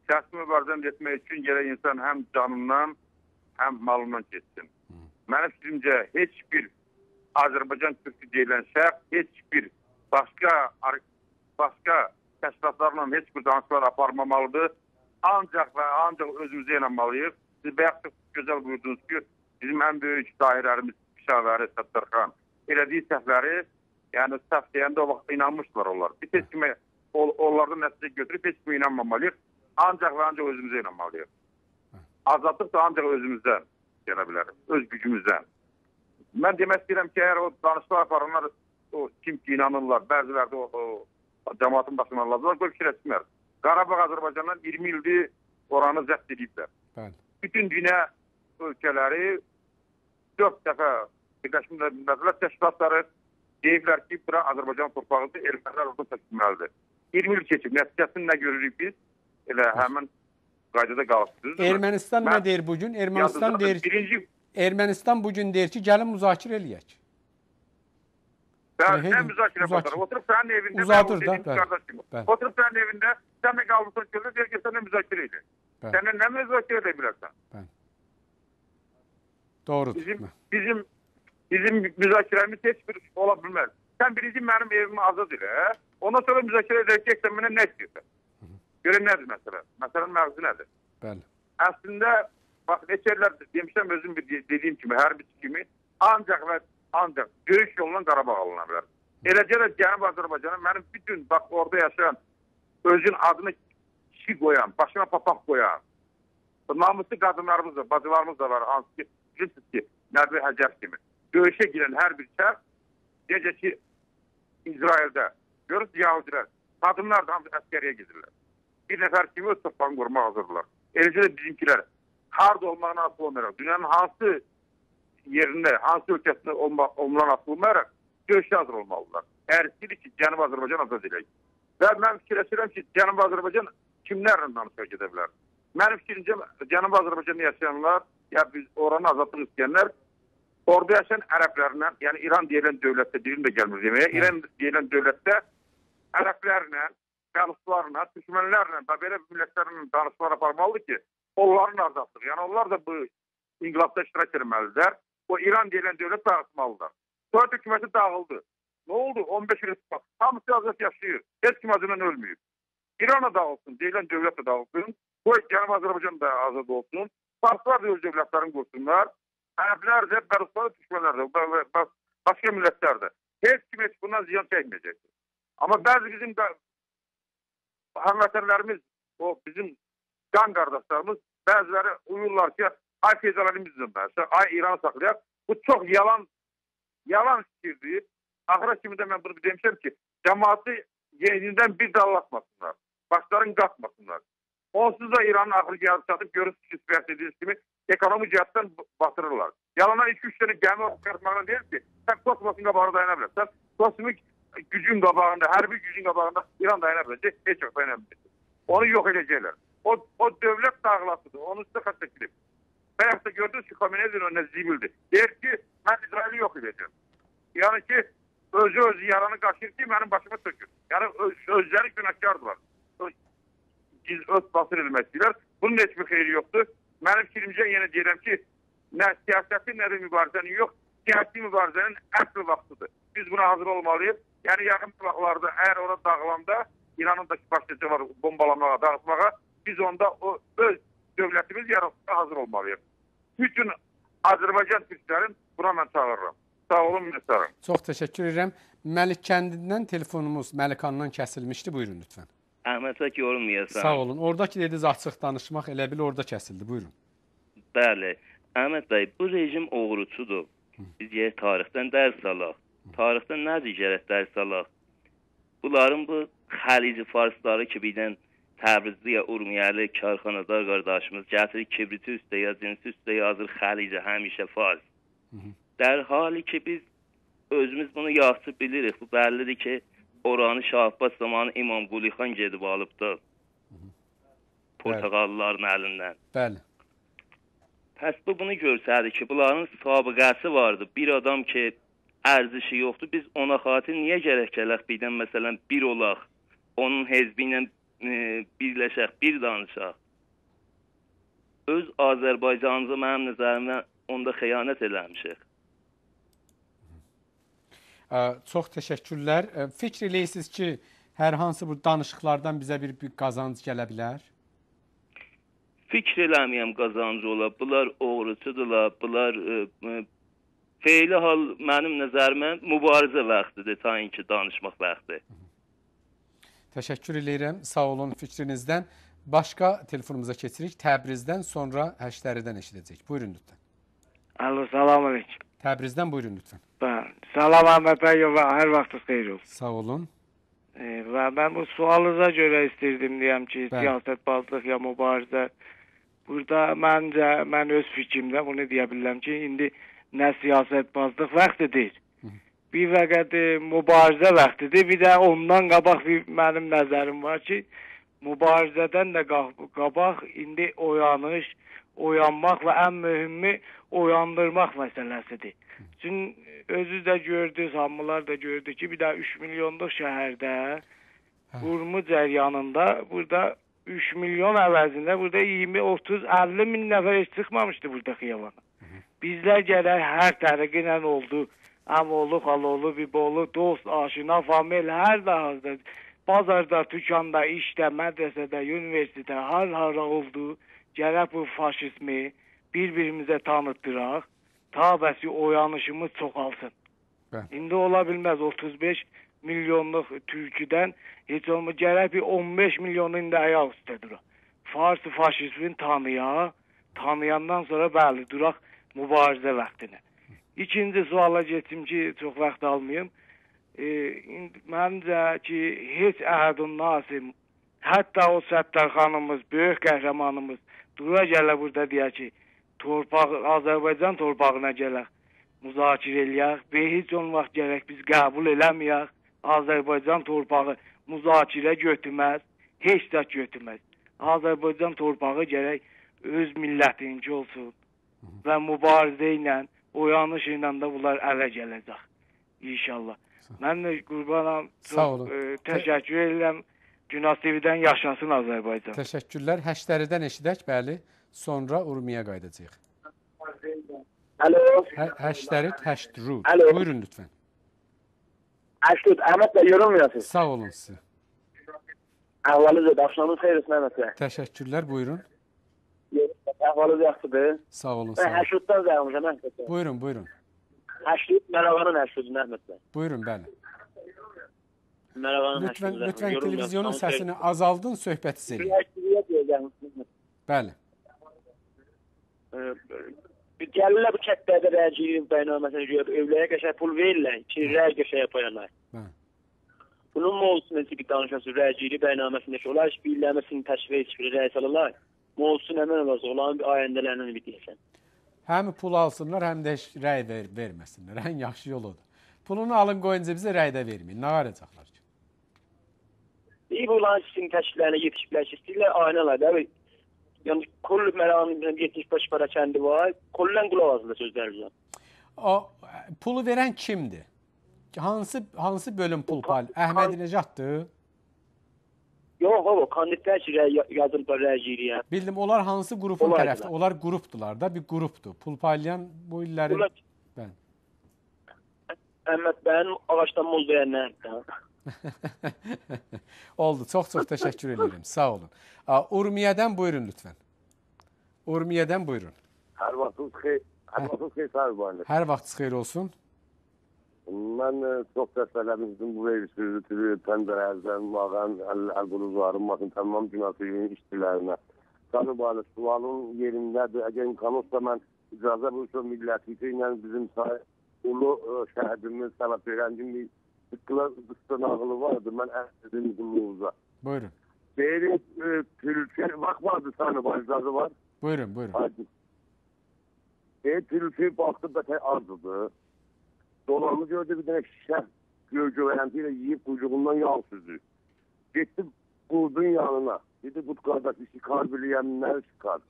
S7: Siyasi mübarizəni etmək üçün gərək insan həm canından, həm malından keçsin. Mənim fikrimcə heç bir Azərbaycan türkü deyilən şəxs heç bir başqa başqa təşkilatlarla heç bir danışıqlar aparmamalıdır. Ancaq və ancaq özümüzə inanmalıyıq. Siz bayaq çox gözəl buyurdunuz ki, bizim ən böyük dairələrimiz Pişavəri Səttarxan elədiyi səhvləri, yəni səhv deyəndə o vaxt inanmışdılar onlar. Biz heç kimə onlardan nəticə götürüb heç kimə inanmamalıyıq. Ancaq və ancaq özümüzə inanmalıyıq. Azadlıq da ancaq özümüzdən gələ bilər, öz gücümüzdən. Mən demək istəyirəm ki, əgər o danışıqlar aparanlar o kim ki inanırlar, bəziləri də o, o cəmaatın başına alırlar, qoy fikirləşsinlər. Qarabağ Azərbaycandan 20 ildir oranı zəbt ediblər.
S1: Bəli.
S7: Bütün dünya ölkələri 4 dəfə Birləşmiş Millətlər Təşkilatları deyiblər ki, bura Azərbaycan torpağıdır, ermənilər orada çəkilməlidir. 20 il keçib, nəticəsini nə görürük biz? Elə həmin qaydada qalıb.
S1: Ermənistan nə deyir bu gün? Ermənistan deyir
S7: birinci
S1: Ermənistan bu gün deyir ki, gəlin müzakirə eləyək.
S7: Ben,
S1: Hey,
S7: sen müzakere
S1: uzak-
S7: bakarım. Oturup senin evinde
S1: Uzadır
S7: ben
S1: da,
S7: dediğim
S1: ben-
S7: kardeşim.
S1: ben.
S7: Oturup senin evinde sen de kalmışsın çölde diyor ki seninle müzakere edin.
S1: Ben.
S7: Seninle ne müzakere edebilirsin?
S1: Doğrudur.
S7: Bizim bizim bizim müzakeremiz hiçbir olabilmez. Sen birinci benim evimi azad ile. Ondan sonra müzakere edeceksen bana ne istiyorsun? Göre nedir mesela? Mesela mevzu nedir?
S1: Bəli.
S7: Aslında Bak neçerler demişəm özüm bir de- dediğim kimi her bir kimi ancak ve ancak döyüş yolundan Qarabağ alına bilər. Eləcə də Cənub Azərbaycana mənim bütün bak orada yaşayan özün adını kişi koyan, başına papaq koyan namuslu qadınlarımız da, bacılarımız da var. Hansı ki, bilirsiniz ki, Nəbi Həcər kimi. Döyüşə girən hər bir şəxs necə ki İsraildə görürsünüz Yahudilər, qadınlar da hamısı əskəriyə gedirlər. Bir nəfər kimi öz toprağını qorumaq hazırdılar. Eləcə də bizimkilər harda olmağına asılı olmayaraq, dünyanın hansı yerində, hansı ölkəsində olma, olmadan asılı olmayaraq döyüşə hazır olmalıdırlar. Əgər istəyirik ki, Cənub Azərbaycan azad edək. Və mən fikirləşirəm ki, Cənub Azərbaycan kimlərlə danışa gedə bilər? Mənim fikrimcə Cənub Azərbaycanda yaşayanlar, ya biz oranı azadlıq istəyənlər orada yaşayan ərəblərlə, yəni İran deyilən dövlətdə dilim də gəlmir deməyə, İran deyilən dövlətdə ərəblərlə, qəlblarla, düşmənlərlə və belə millətlərlə danışmalar aparmalıdır ki, onların azadlığı, yəni onlar da bu inqilabda iştirak etməlidirlər. O İran deyilən dövlət dağıtmalıdır. Sovet hökuməti dağıldı. Nə oldu? 15 il tutaq. Hamısı azad yaşayır. Heç kim acından ölmüyor. İran da dağılsın, deyilən dövlət də dağılsın. Qoy Cənub Azərbaycan da azad olsun. Farslar da öz dövlətlərini qursunlar. Ərəblər də, Bəruslar da, düşmənlər də, və- və- və başqa millətlər də. Heç kim heç bundan ziyan çəkməyəcəkdir. Amma bəzi bizim də həmvətənlərimiz, o bizim qan qardaşlarımız bəziləri uyurlar ki, ay feyzalarımızdır bəlkə, ay İranı saxlayaq. Bu çox yalan yalan fikirdir. Axıra kimi də mən bunu demişəm ki, cəmaatı yenidən bir dallatmasınlar. Başlarını qatmasınlar. Onsuz da İranın axırı gəlib çatıb görürsünüz ki, bəhs edildiyiniz kimi ekonomi cəhətdən b- batırırlar. Yalanlar 2-3 dənə gəmi çıxartmaqla deyil ki, sən kosmosun qabağında dayana bilərsən. Kosmik gücün qabağında, hərbi gücün qabağında İran dayana biləcək, heç yox dayana biləcək. Onu yox edəcəklər. O, o dövlət dağlasıdır. Onu sizə xətt çəkilib. Bayaq da gördünüz ki, Xamene'nin önüne zibildi. Der ki, ben İsrail'i yok edeceğim. Yani ki, özü özü yaranı kaşır ki, benim başıma sökür. Yani öz, özleri günahkardırlar. Biz öz basır edilməkdirlər. Bunun heç bir xeyri yoxdur. Mənim fikrimcə yenə deyirəm ki, nə siyasətin, nə də mübarizənin yox, siyasi mübarizənin əsl vaxtıdır. Biz buna hazır olmalıyıq. Yəni yaxın vaxtlarda əgər ora dağılanda İranın da başlıca var bombalamağa, dağıtmağa, biz onda o öz dövlətimiz yaratmağa hazır olmalıyıq. Bütün Azərbaycan türklərin buna mən çağırıram. Sağ olun, minnətdarım.
S1: Çox təşəkkür edirəm. Məlik kəndindən telefonumuz Məlikandan kəsilmişdi. Buyurun lütfən.
S5: Əhmədək yorulmayasan.
S1: Sağ olun. Oradakı dediniz açıq danışmaq elə bil orada kəsildi. Buyurun.
S5: Bəli. Əhməd bəy, bu rejim oğrucudur. Biz gərək tarixdən dərs alaq. Tarixdən nə gərək dərs alaq? Bunların bu Xəlici farsları ki, birdən təbrizli ya urmiyəli karxanadar qardaşımız gətirib kibriti üstə ya cinsi üstə yazır xəlicə həmişə fars. Dər hali ki biz özümüz bunu yaxşı bilirik. Bu bəllidir ki oranı Şahbaz zamanı İmam Qulixan gedib alıbdı. Portağallıların əlindən.
S1: Bəli.
S5: Pəs bu bunu göstərir ki, bunların sabiqəsi vardı. Bir adam ki ərzişi yoxdur, biz ona xatir niyə gərək gələk birdən məsələn bir olaq, onun hezbi ilə e, birləşək, bir danışaq. Öz Azərbaycanımıza mənim nəzərimdə onda xəyanət eləmişik.
S1: Çox təşəkkürlər. Ə, Fikr eləyirsiniz ki, hər hansı bu danışıqlardan bizə bir, bir qazanc gələ bilər?
S5: Fikr eləməyəm qazancı ola. Bunlar oğrucudurlar. Bunlar e, e, feyli hal mənim nəzərimə mübarizə vaxtıdır, tayinki danışmaq vaxtı.
S1: Təşəkkür eləyirəm. Sağ olun fikrinizdən. Başqa telefonumuza keçirik. Təbrizdən sonra Həşdəridən eşidəcək. Buyurun lütfən.
S8: Alo, salam aleyküm.
S1: Təbrizdən buyurun lütfən.
S8: Ben, salam Bey ve her vaxtınız xeyir olsun.
S1: Sağ olun.
S8: E, ve ben bu sualınıza göre istirdim diyeyim ki,
S1: Bəli.
S8: siyasetbazlık ya mübarizə. Burada məncə, mən öz fikrimdə bunu deyə bilərəm ki, indi nə siyasetbazlıq vaxtıdır. Bir fəqət e, mübarizə vaxtıdır. Bir də ondan qabaq bir mənim nəzərim var ki, mübarizədən də qa- qabaq indi oyanış, oyanmaq və ən mühümü oyandırmaq məsələsidir. Çünki özü də gördünüz, hamılar da gördü ki, bir də 3 milyonluq şəhərdə qurmu cəryanında burada 3 milyon əvəzində burada 20, 30, 50 min nəfər heç çıxmamışdı burada xiyabana. Bizlər gərək hər tərəqinə oldu. Əmoğlu, xaloğlu, bibolu, dost, aşina, famil, hər dahazda bazarda, dükanda, işdə, mədrəsədə, universitetdə, har hara oldu. Gərək bu faşizmi, bir-birimizə tanıtdıraq. Ta bəsi oyanışımız çoxalsın.
S1: Bəli.
S8: İndi ola bilməz 35 milyonluq türküdən heç olmasa gərək bir 15 milyon indi ayaq üstə. Farsı faşizmin tanıya, tanıyandan sonra bəli duraq mübarizə vaxtına. İkinci suala getdim ki, çox vaxt almayım. E, indi məncə ki, heç əhədun nasim, hətta o Səttarxanımız, böyük qəhrəmanımız dura gələ burada deyək ki, torpaq Azərbaycan torpağına gələk, müzakirə eləyək və heç on vaxt gərək biz qəbul eləməyək. Azərbaycan torpağı müzakirə götürməz, heç də götürməz. Azərbaycan torpağı gərək öz millətinki olsun və mübarizə ilə, oyanış ilə də bunlar ələ gələcək. İnşallah. Mən də qurbanam.
S1: Sağ olun.
S8: E, təşəkkür edirəm. Günah TV-dən yaşasın Azərbaycan.
S1: Təşəkkürlər. Həştəridən eşidək, bəli. Sonra Urmiya qayıdacağıq.
S4: Alo.
S1: Hə- Həştərit, həştrut.
S4: Alo.
S1: Buyurun lütfən.
S4: Bey yorum mu yapıyorsun?
S1: Sağ olun sizi.
S4: Ahvalınız da akşamın hayırlısı Ahmet Bey.
S1: Təşəkkürlər, buyurun.
S4: Ahvalınız yaxşıdır.
S1: Sağ olun,
S4: Ben
S1: sağ olun.
S4: Haşut'tan zaymışım Ahmet Bey.
S1: Buyurun, buyurun.
S4: Haşut Merhabanın Haşut'un Ahmet Bey.
S1: Buyurun, bəli.
S4: Merhabanın
S1: Lütfən,
S4: Haşut'un.
S1: lütfən televizyonun səsini azaldın, söhbət siz edin.
S4: Reaksiye diyeceğim.
S1: Bəli.
S4: Gəlirlər bu kətlərdə rəciyin bəynaməsini görüb evləyə qəşəng pul verirlər ki, rəy qəşəng yapayanlar.
S1: Hə.
S4: Bunun mövzusunda bir danışası rəcili bəynaməsindəki onlar iş birləməsini təşviq etmir, rəy salırlar. Nə mən olacaq? Onların bir ayəndələrini bir deyəsən.
S1: Həm pul alsınlar, həm də rəy ver, verməsinlər. Ən yaxşı yol odur. Pulunu alın, qoyun cibinizə, rəy də verməyin. Nə arayacaqlar ki?
S4: İyi bu olan sizin təşkilərinə yetişiblər istəyirlər aynalar da. Yəni kol məramın 75 para kəndi var. Kollan qulaq asılır sözlərinizə.
S1: O pulu verən kimdir? Hansı hansı bölüm pul pal? Əhmədinəcaddır.
S4: Yox, o kandidlər ki, rəy yazılıb rəciliyə.
S1: Bildim onlar hansı qrupun
S4: Onlar
S1: tərəfdə?
S4: idilər.
S1: Onlar qrupdular da, bir qrupdur. Pul paylayan bu illəri
S4: Bunlar
S1: Bəli.
S4: Əhməd bəyin ağacdan muz verənlərdir.
S1: Oldu. Çox-çox təşəkkür edirəm. Sağ olun. A, Urmiyədən buyurun lütfən. Urmiyədən buyurun.
S9: Hər vaxtınız xeyir. Hər vaxtınız xeyir sağ olun.
S1: Hər vaxtınız xeyir olsun.
S9: Mən e, çox dəstələrimizin bu ev sürütürü, pəndərəzdən, mağan, əl-quluzların, baxın, tamam günahsızlığın işçilərinə. Tanı bağlı sualın yerindədir. Əgər imkan olsa mən icazə bulsa milləti ilə bizim say ulu e, şəhidimiz, sənət öyrəncinin tıkla dıstanağılı vardı. Mən əhsədim qulluğuza.
S1: Buyurun.
S9: Deyir, e, Türkiye, bak vardı tanı bağlı var.
S1: Buyurun, buyurun.
S9: Hadi. E, Türkiye baktı da azdı. Dolanı gördü bir tane şişe gövgövələnti ilə yiyib quyruğundan yağ süzdü. Getdi qurdun yanına. Dedi bu qardaş işi kar biləyəm, nə çıkar.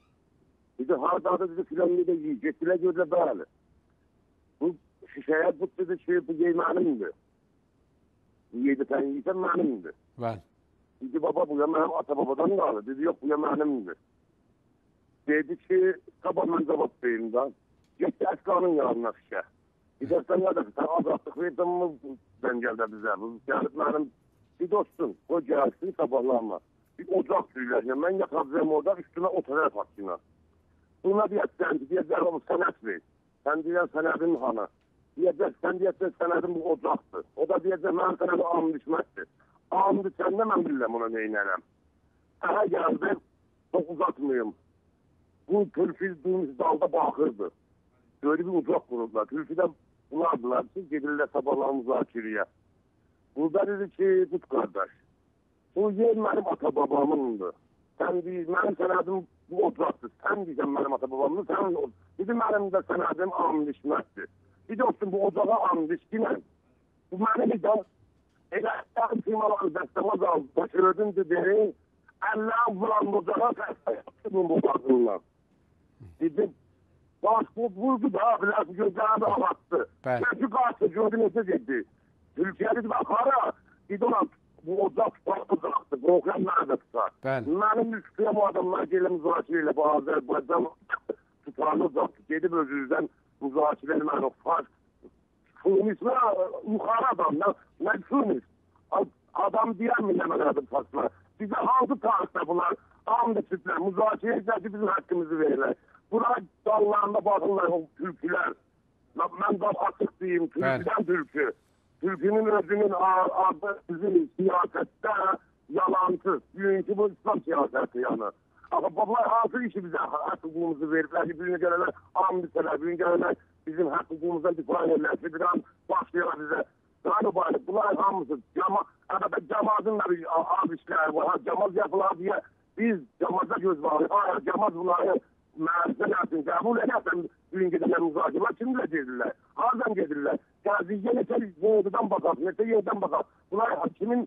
S9: Dedi hardadır dedi filan dedi yiyib. Getdilər gördülər bəli. Bu şişəyə bu dedi ki bu yey mənimdir. Bu yedi sən yiysən mənimdir.
S1: Bəli.
S9: Dedi baba bu ya mənim ata babadan qalır. Dedi yox bu ya mənimdir. Dedi ki sabah mən cavab verim da. Getdi əslanın yanına şişə. Gidersen ya da sen azatlık verdin mi zəngəldə bizə? Gəlib mənim bir dostum, o gəlsin sabahlanma. Bir ocaq sürülərinə, mən yaxacağım orada üstünə otarar hakkına. Buna deyəsən, deyəsən o sənət ver. Sən deyən sənədin hanı? Deyəcək, sən deyəsən sənədin bu ocaqdır. O da deyəcək, mən sənədə amın düşməkdir. Amın düşəndə mən bilirəm ona neynərəm. Sənə gəldim, çox uzatmayım. Bu külfiz duymuş dalda baxırdı. Böyle bir uzak vururlar. Türküden bunlardılar ki gelirler sabahlar müzakireye. Burada dedi ki tut kardeş. Bu yer benim ata babamındı. Sen değil, benim senadım bu ocaktı. Sen diyeceğim benim ata babamdı. Sen o. Dedi benim de senadım amın düşmezdi. Bir olsun bu ocağa amın düşkine. Bu benim bir de Elekten firmaları destemez aldı. Taşırdım dedi. Allah bulan ocağa yaptı bu bakımla. Dedim Bak vurdu da filan gözlerini
S1: kapattı.
S9: Çocuk açtı cumhuriyete dedi. Türkiye'de bak para idolat bu oda tutar tutar. Programlarda tutar.
S1: Ben.
S9: Bunların üstüne bu adamlar gelin uzakçıyla bu Azerbaycan tutarlı da dedi böyle yüzden uzakçıların hani fark. Tunis ve yukarı adamlar. Ne Tunis? Adam diyen mi ne kadar farklı? Bize hangi tarihte bunlar? Hamdi sütler, müzakere edildi bizim hakkımızı verirler. Buna dallarına bakırlar o türküler. Ben de atık diyeyim. Türküden evet. türkü. Türkünün özünün adı bizim siyasette yalansız. Dünkü bu İslam siyaseti yani. Ama babalar altı işi bize hakkımızı verirler. Birini görenler an biseler. Birini görenler bizim hakkımızdan difan ederler. Bir an başlıyorlar bize. Yani bari bunlar hamısı. Cama, arada camazın da bir av işler var. Camaz yapılar diye biz camaza göz bağlı. Hayır camaz bunları məruzə yapsın, qəbul edəsən gün gedələr müzakirələr kimlə gedirlər? Hardan gedirlər? Qəziyyə neçə yerdən baxaq, neçə yerdən baxaq. Bunlar kimin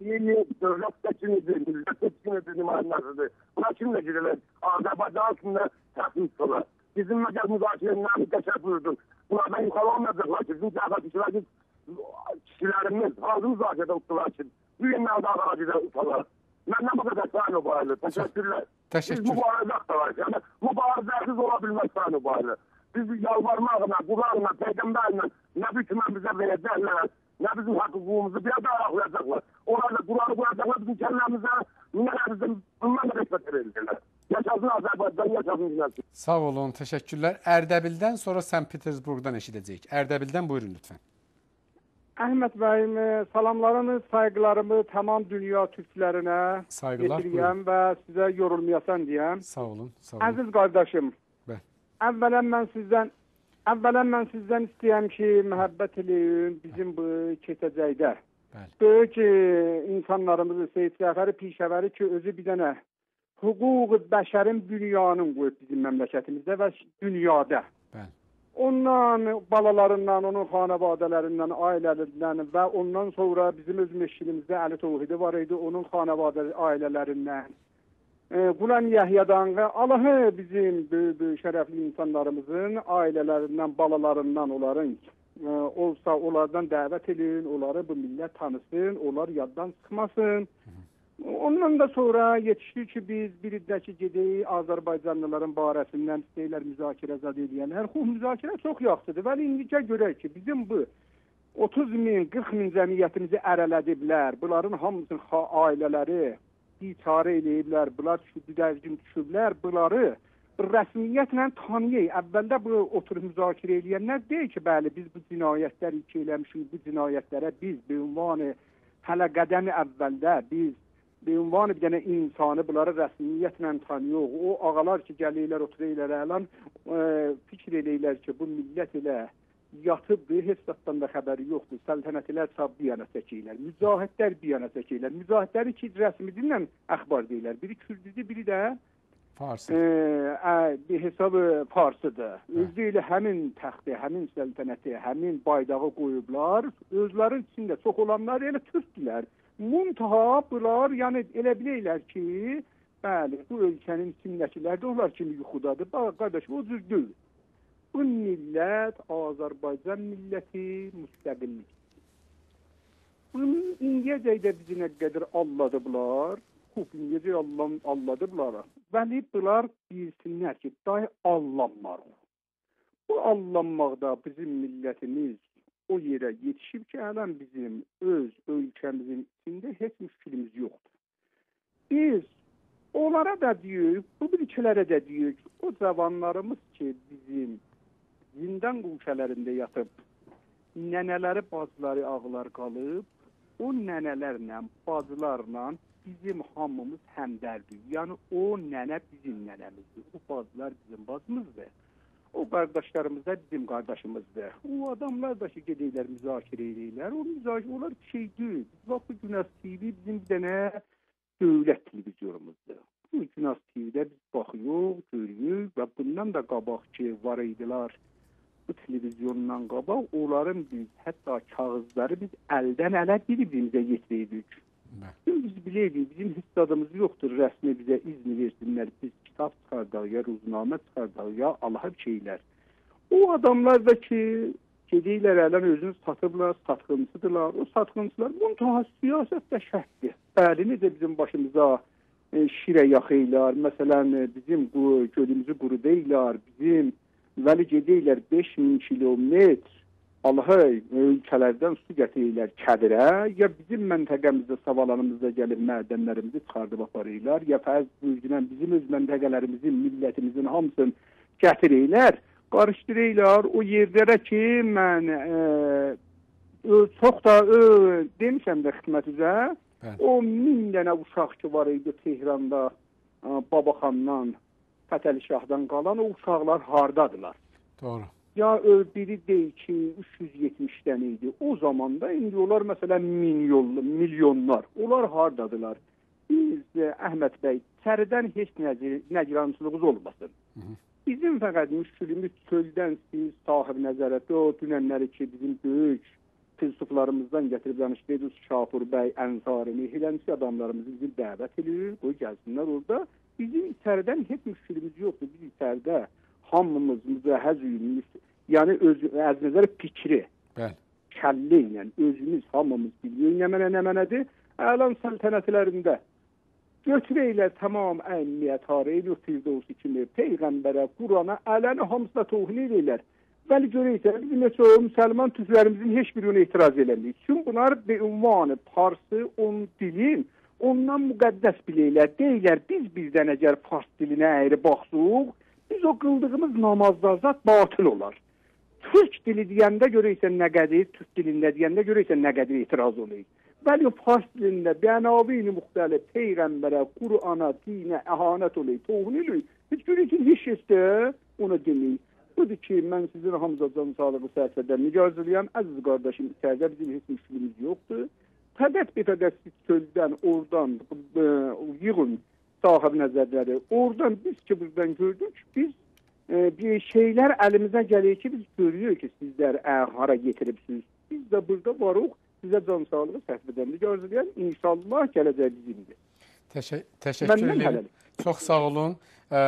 S9: yeni dövlət seçimidir, millət seçimidir, nümayəndəsidir. Bunlar kimlə gedirlər? Azərbaycan kimlə təsmin tuturlar. Bizim məgər müzakirələr təşəbbürdür. Bunlardan yuxarı olmayacaqlar ki, bizim siyasət kişilərimiz, kişilərimiz hansı müzakirədə tutdular ki, bu günlərdə ağaca gedə tutarlar. Məndən bu qədər sahne mübarələ. Təşəkkürlər.
S1: Təşəkkür.
S9: Biz mübarizə axtarırıq. Yəni mübarizəsiz ola bilməz sahne mübarələ. Biz yalvarmaqla, qulaqla, peyğəmbərlə nə bütümən bizə verəcəklər, nə bizim hüququmuzu bir də araqlayacaqlar. Onlar da Qur'anı qoyacaqlar bizim kəlləmizə, nələrimizə bundan da rəsbət verirlər. Yaşasın Azərbaycan, yaşasın Günəlsin.
S1: Sağ olun, təşəkkürlər. Ərdəbildən sonra St. Petersburgdan eşidəcəyik. Ərdəbildən buyurun lütfən.
S10: Əhməd bəyim, e, salamlarımı, sayğılarımı tamam dünya türklərinə
S1: Sayğılar,
S10: yetirəyəm və sizə yorulmayasan deyəm.
S1: Sağ olun, sağ olun.
S10: Əziz qardaşım,
S1: Bəli.
S10: əvvələn mən sizdən əvvələn mən sizdən istəyirəm ki, məhəbbət eləyin bizim bu keçəcəkdə.
S1: Bəli.
S10: Böyük insanlarımızı, Seyid Cəfəri Pişəvəri ki, özü bir dənə hüquq bəşərin bünyanın qoyub bizim məmləkətimizdə və dünyada. Ondan, balalarından, onun xanavadələrindən, ailələrindən və ondan sonra bizim öz meşkilimizdə Əli Tohidi var idi, onun xanavadə ailələrindən. E, Qulan Yəhyadan və Allahı bizim böyük, böyük şərəfli insanlarımızın ailələrindən, balalarından onların e, olsa onlardan dəvət edin, onları bu millət tanısın, onlar yaddan çıxmasın. Ondan da sonra yetişdi ki biz biriddəki gedək Azərbaycanlıların barəsindən istəyirlər müzakirə zad edənlər. Xub müzakirə çox yaxşıdır. Vəli indicə görək ki bizim bu 30 min, 40 min cəmiyyətimizi ərələdiblər. Bunların hamısının ailələri biçarə eləyiblər. Bunlar düşüblər, düşüblər. Bunları rəsmiyyətlə tanıyək. Əvvəldə bu oturub müzakirə edənlər deyir ki, bəli biz bu cinayətləri ki eləmişik, bu cinayətlərə biz bir ünvanı hələ qədəmi əvvəldə biz bir ünvan bir dənə insanı bunları rəsmiyyətlə tanıyıq. O ağalar ki, gəlirlər, otururlar, əlan e, fikir eləyirlər ki, bu millət elə yatıbdır, heç zətdən də xəbəri yoxdur. Səltənətlər çap bir yana çəkirlər. Mücahidlər bir yana çəkirlər. Mücahidləri ki, rəsmi dillə əxbar deyirlər. Biri kürdüdür, biri də
S1: Farsı.
S10: e, bir hesabı farsıdır. Özü ilə həmin təxti, həmin səltənəti, həmin baydağı qoyublar. Özləri içində çox olanlar elə türkdülər. Muntaha bunlar, yəni elə bilirlər ki, bəli, bu ölkənin içindəkilər də onlar kimi yuxudadır. Bax, qardaş, o cür deyil. Bu millət Azərbaycan milləti müstəqillik. Bunun indiyəcək də bizi nə qədər alladıblar. Xub, indiyəcək Allah, alladıblar. Bəli, bunlar bilsinlər ki, dahi allanmar. Bu allanmaqda bizim millətimiz o yerə yetişib ki, hələn bizim öz ölkəmizin içində heç müşkilimiz yoxdur. Biz onlara da deyirik, bu bilkilərə də deyirik, o cavanlarımız ki, bizim zindan quşələrində yatıb, nənələri, bacıları ağlar qalıb, o nənələrlə, bacılarla bizim hamımız həmdərdik. Yəni o nənə bizim nənəmizdir, o bacılar bizim bacımızdır. O qardaşlarımız da bizim qardaşımızdır. O adamlar da ki gedirlər müzakirə edirlər. O müzakirə onlar bir şey deyil. Bax bu Günas TV bizim bir dənə dövlət televizyonumuzdur. Bu Günas TV-də biz baxırıq, görürük və bundan da qabaq ki var idilər bu televizyondan qabaq onların biz hətta kağızları biz əldən ələ bir-birimizə yetirirdik. Biz bilirdik, bizim adımız yoxdur, rəsmi bizə izni versinlər, biz kitab çıxardaq, ya ruznamə çıxardaq, ya Allah'a bir şeylər. O adamlar da ki, gedirlər ələn özünü satıblar, satqıncıdırlar. O satqıncılar muntaha siyasət də şərtdir. Bəli, necə bizim başımıza e, şirə yaxıylar, məsələn, e, bizim bu gölümüzü qurudaylar, bizim vəli gedirlər 5000 kilometr Allahı ölkələrdən su gətirirlər Kədirə, ya bizim məntəqəmizdə, savalanımızda gəlib mədənlərimizi çıxardıb aparırlar, ya fərz bürcünən bizim öz məntəqələrimizin, millətimizin hamısını gətirirlər, qarışdırırlar o yerlərə ki, mən e, ö, çox da ö, demişəm də xidmətinizə, o min dənə uşaq ki var idi Tehranda, ə, Babaxandan, Fətəli Şahdan qalan o uşaqlar hardadılar?
S1: Doğru.
S10: Ya biri deyir ki 370-dən idi. O zamanda indi onlar məsələn milyonlu, milyonlar. Onlar hardadılar? Biz Əhməd bəy, çəridən heç nəzir, nəgirançılığınız olmasın. Bizim fəqət müşkülümüz çöldən siz sahib nəzarəti o dünənləri ki bizim böyük filsuflarımızdan gətirib danışdığımız Şafur bəy, Ənsarını, Hilənçi adamlarımızı bizi dəvət edir. Qoy gəlsinlər orada. Bizim içəridən heç müşkülümüz yoxdur. Biz içəridə hamımız mücəhəz yəni öz əzməzər fikri,
S1: Bəli.
S10: kəllə ilə özümüz hamımız bilirik nə mənə nə mənədir. Əlan səltənətlərində götürəylər tamam əhəmiyyət harayı Firdevsi kimi peyğəmbərə, Qurana, ələni hamısına tohin edirlər. Bəli görürsən, biz neçə o müsəlman tüzlərimizin heç birini etiraz eləmirik. Çünki bunlar bir ünvanı, parsı, onun dilin ondan müqəddəs bilirlər. Deyirlər biz bizdən əgər fars dilinə əyri baxsaq, biz o qıldığımız namazda zat batıl olar. Türk dili deyəndə görürsən nə qədir, türk dilində deyəndə görürsən nə qədir etiraz olur. Bəli fars dilində bənavini müxtəlif peyğəmbərə, Qurana, dinə əhanət olur, toğun olur. Heç görürsən heç şeydə onu demir. Budur ki, mən sizin hamıza can sağlığı səhvədən nicazlıyam. Əziz qardaşım, içəridə bizim heç müşkülümüz yoxdur. Fəqət bir fəqət siz çöldən, oradan ə, yığın sahib nəzərləri. Oradan biz ki, buradan gördük, biz ə, bir şeylər əlimizə gəlir ki, biz görürük ki, sizlər ə, hara getiribsiniz. Biz də burada varıq, sizə can sağlığı səhvədən nicazlıyam. İnşallah gələcək bizimdir.
S1: Təşə təşəkkür edirəm. Çox sağ olun. Ə,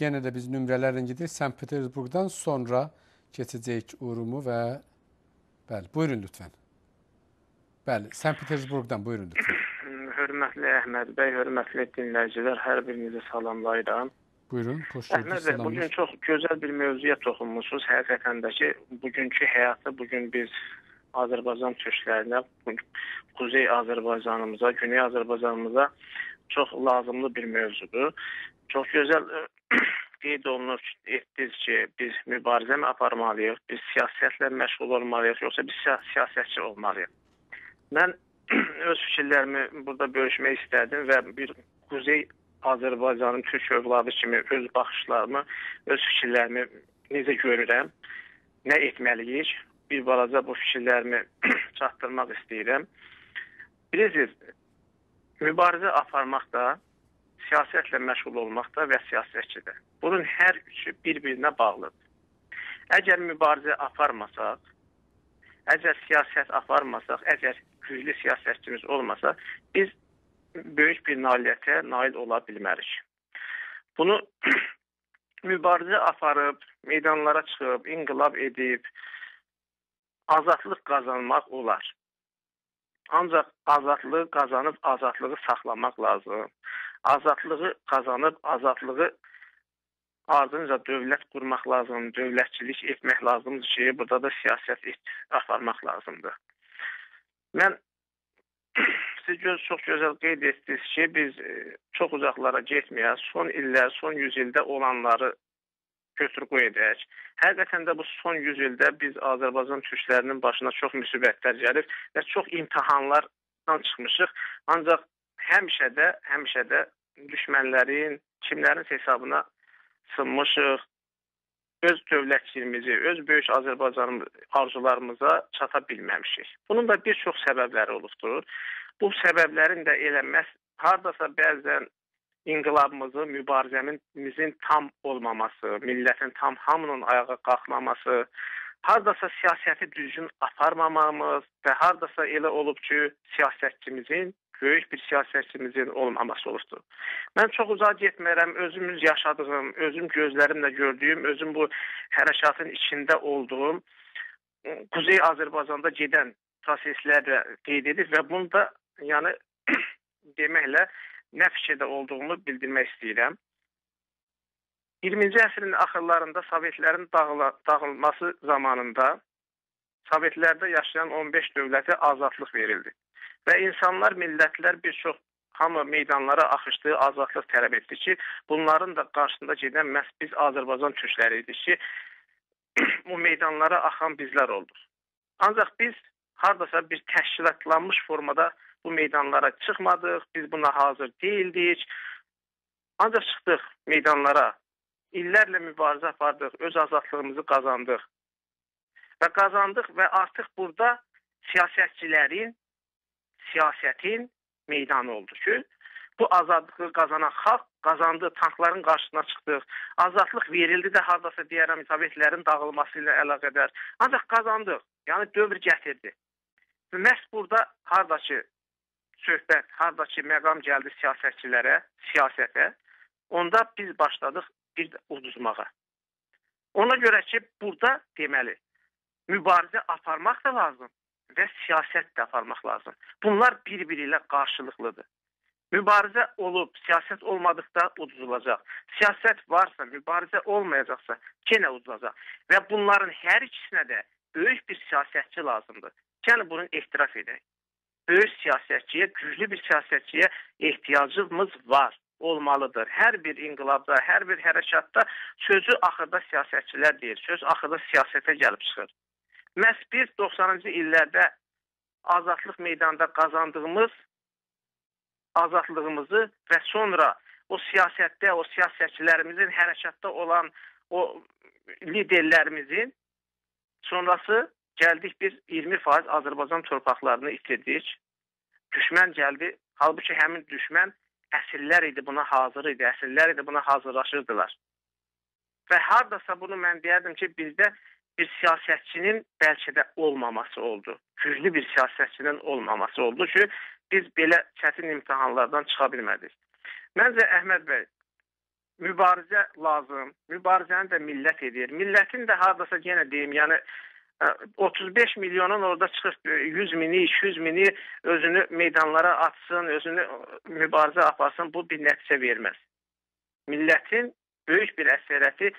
S1: yenə də biz nömrələrlə gedirik. Sankt Peterburqdan sonra keçəcəyik Urumu və bəli, buyurun lütfən. Bəli, Sankt Peterburqdan buyurun lütfən.
S11: Hörmətli Əhməd bəy, hörmətli dinləyicilər, hər birinizi salamlayıram.
S1: Buyurun, xoş
S11: Əhməd
S1: gördük.
S11: bəy, bugün
S1: Salamlar.
S11: çox gözəl bir mövzuya toxunmusunuz. Həqiqətən də ki, bugünkü həyatı bugün biz Azərbaycan türklərinə, bu- Kuzey Azərbaycanımıza, Güney Azərbaycanımıza çox lazımlı bir mövzudur. Çox gözəl qeyd olunur etdiniz ki, biz mübarizə mi aparmalıyıq, biz siyasətlə məşğul olmalıyıq, yoxsa biz siya siyasətçi olmalıyıq? Mən öz fikirlərimi burada bölüşmək istədim və bir Kuzey Azərbaycanın türk övladı kimi öz baxışlarımı, öz fikirlərimi necə görürəm, nə etməliyik? Bir balaca bu fikirlərimi çatdırmaq istəyirəm. Bilirsiniz, mübarizə aparmaq da, siyasətlə məşğul olmaq da və siyasətçi də. Bunun hər üçü bir-birinə bağlıdır. Əgər mübarizə aparmasaq, əgər siyasət aparmasaq, əgər güclü siyasətçimiz olmasa, biz böyük bir nailiyyətə nail ola bilmərik. Bunu mübarizə aparıb, meydanlara çıxıb, inqilab edib, azadlıq qazanmaq olar. Ancaq azadlığı qazanıb azadlığı saxlamaq lazım. Azadlığı qazanıb azadlığı ardınca dövlət qurmaq lazım, dövlətçilik etmək lazımdır ki, burada da siyasət aparmaq lazımdır. Mən siz göz çox gözəl qeyd etdiniz ki, biz e, çox uzaqlara getməyək, son illər, son 100 ildə olanları götür qoy edək. Həqiqətən də bu son 100 ildə biz Azərbaycan türklərinin başına çox müsibətlər gəlib və çox imtahanlardan çıxmışıq. Ancaq həmişə də, həmişə də düşmənlərin, kimlərin hesabına sınmışıq. Öz dövlətçiliyimizi, öz böyük Azərbaycan arzularımıza çata bilməmişik. Bunun da bir çox səbəbləri olubdur. Bu səbəblərin də eləməz hardasa bəzən inqilabımızın, mübarizəmizin tam olmaması, millətin tam hamının ayağa qalxmaması, hardasa siyasəti düzgün aparmamamız və hardasa elə olub ki, siyasətçimizin böyük bir siyasətçimizin olmaması olubdur. Mən çox uzaq getmərəm, özümüz yaşadığım, özüm gözlərimlə gördüyüm, özüm bu hərəkatın içində olduğum Kuzey Azərbaycanda gedən proseslərlə qeyd edib və bunu da yəni deməklə nə fikirdə olduğumu bildirmək istəyirəm. 20-ci əsrin axırlarında Sovetlərin dağıla, dağılması zamanında Sovetlərdə yaşayan 15 dövlətə azadlıq verildi. Və insanlar, millətlər bir çox hamı meydanlara axışdı, azadlıq tələb etdi ki, bunların da qarşısında gedən məhz biz Azərbaycan türkləri idik ki, bu meydanlara axan bizlər olduq. Ancaq biz hardasa bir təşkilatlanmış formada bu meydanlara çıxmadıq, biz buna hazır deyildik. Ancaq çıxdıq meydanlara, illərlə mübarizə apardıq, öz azadlığımızı qazandıq. Və qazandıq və artıq burada siyasətçilərin, siyasətin meydanı oldu ki, bu azadlığı qazanan xalq qazandı, tankların qarşısına çıxdıq. Azadlıq verildi də hardasa deyərəm Sovetlərin dağılması ilə əlaqədar. Ancaq qazandıq. Yəni dövr gətirdi. Məhz burada hardakı söhbət, hardakı məqam gəldi siyasətçilərə, siyasətə, onda biz başladıq bir uduzmağa. Ona görə ki, burada deməli mübarizə aparmaq da lazım və siyasət də aparmaq lazım. Bunlar bir-biri ilə qarşılıqlıdır. Mübarizə olub, siyasət olmadıqda uduzulacaq. Siyasət varsa, mübarizə olmayacaqsa, yenə udulacaq. Və bunların hər ikisinə də böyük bir siyasətçi lazımdır. Yəni bunu ehtiraf edək. Böyük siyasətçiyə, güclü bir siyasətçiyə ehtiyacımız var, olmalıdır. Hər bir inqilabda, hər bir hərəkatda sözü axırda siyasətçilər deyir. Söz axırda siyasətə gəlib çıxır. Məhz biz 90-cı illərdə azadlıq meydanında qazandığımız azadlığımızı və sonra o siyasətdə, o siyasətçilərimizin hərəkatda olan o liderlərimizin sonrası gəldik biz 20% Azərbaycan torpaqlarını itirdik. Düşmən gəldi. Halbuki həmin düşmən əsrlər idi buna hazır idi, əsrlər idi buna hazırlaşırdılar. Və hardasa bunu mən deyərdim ki, bizdə bir siyasətçinin bəlkə də olmaması oldu. Güclü bir siyasətçinin olmaması oldu ki, biz belə çətin imtahanlardan çıxa bilmədik. Məncə Əhməd bəy mübarizə lazım. Mübarizəni də millət edir. Millətin də hardasa yenə deyim, yəni 35 milyonun orada çıxıb 100 mini, 200 mini özünü meydanlara atsın, özünü mübarizə aparsın, bu bir nəticə verməz. Millətin böyük bir əksəriyyəti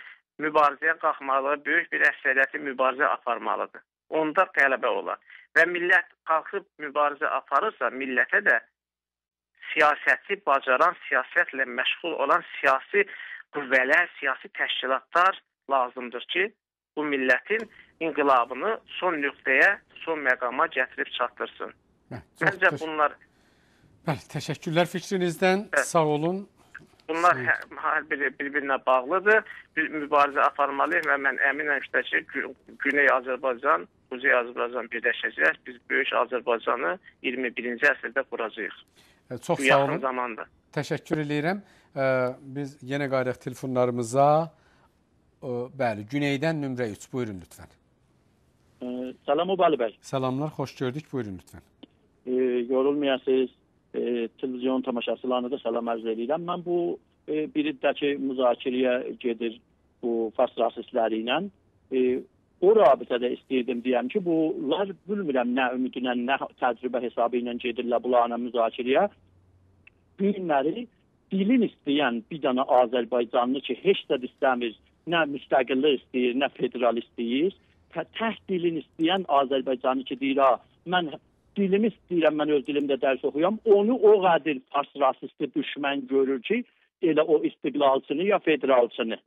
S11: mübarizəyə qalxmalı, böyük bir əksəriyyəti mübarizə aparmalıdır. Onda qələbə olar. Və millət qalxıb mübarizə aparırsa, millətə də siyasəti bacaran, siyasətlə məşğul olan siyasi qüvvələr, siyasi təşkilatlar lazımdır ki, bu millətin inqilabını son nöqtəyə, son məqama gətirib çatdırsın.
S1: Hə,
S11: Məncə bunlar
S1: Bəli, təşəkkürlər fikrinizdən.
S11: Bəli.
S1: Sağ olun.
S11: Bunlar hər, hər biri bir-birinə bağlıdır. Biz mübarizə aparmalıyıq və mən əminəm ki, ki, Gü- Güney Azərbaycan, Kuzey Azərbaycan birləşəcək. Biz böyük Azərbaycanı 21-ci əsrdə quracağıq.
S1: Ə, Çox sağ
S11: yaxın
S1: olun.
S11: zamanda.
S1: Təşəkkür edirəm. Ə, Biz yenə qayıdaq telefonlarımıza. Ə, Bəli, Güneydən nömrə 3. Buyurun lütfən.
S12: Salam Ubali bəy.
S1: Salamlar, xoş gördük. Buyurun lütfən.
S12: E, yorulmayasınız. E, televizyon tamaşaçılarına da salam arz edirəm. Mən bu e, biriddəki müzakirəyə gedir bu fars rasistləri ilə. E, o rabitədə istəyirdim deyəm ki, bunlar bilmirəm nə ümidlə, nə təcrübə hesabı ilə gedirlər bunlarla müzakirəyə. Günləri dilin istəyən bir dənə Azərbaycanlı ki, heç də istəmir, nə müstəqillik istəyir, nə federal istəyir, tə- tək dilin istəyən Azərbaycanlı ki, deyir, "Ha, mən dilimi istəyirəm, mən öz dilimdə dərs oxuyam." Onu o qədər fars rasisti düşmən görür ki, elə o istiqlalçını ya federalçını.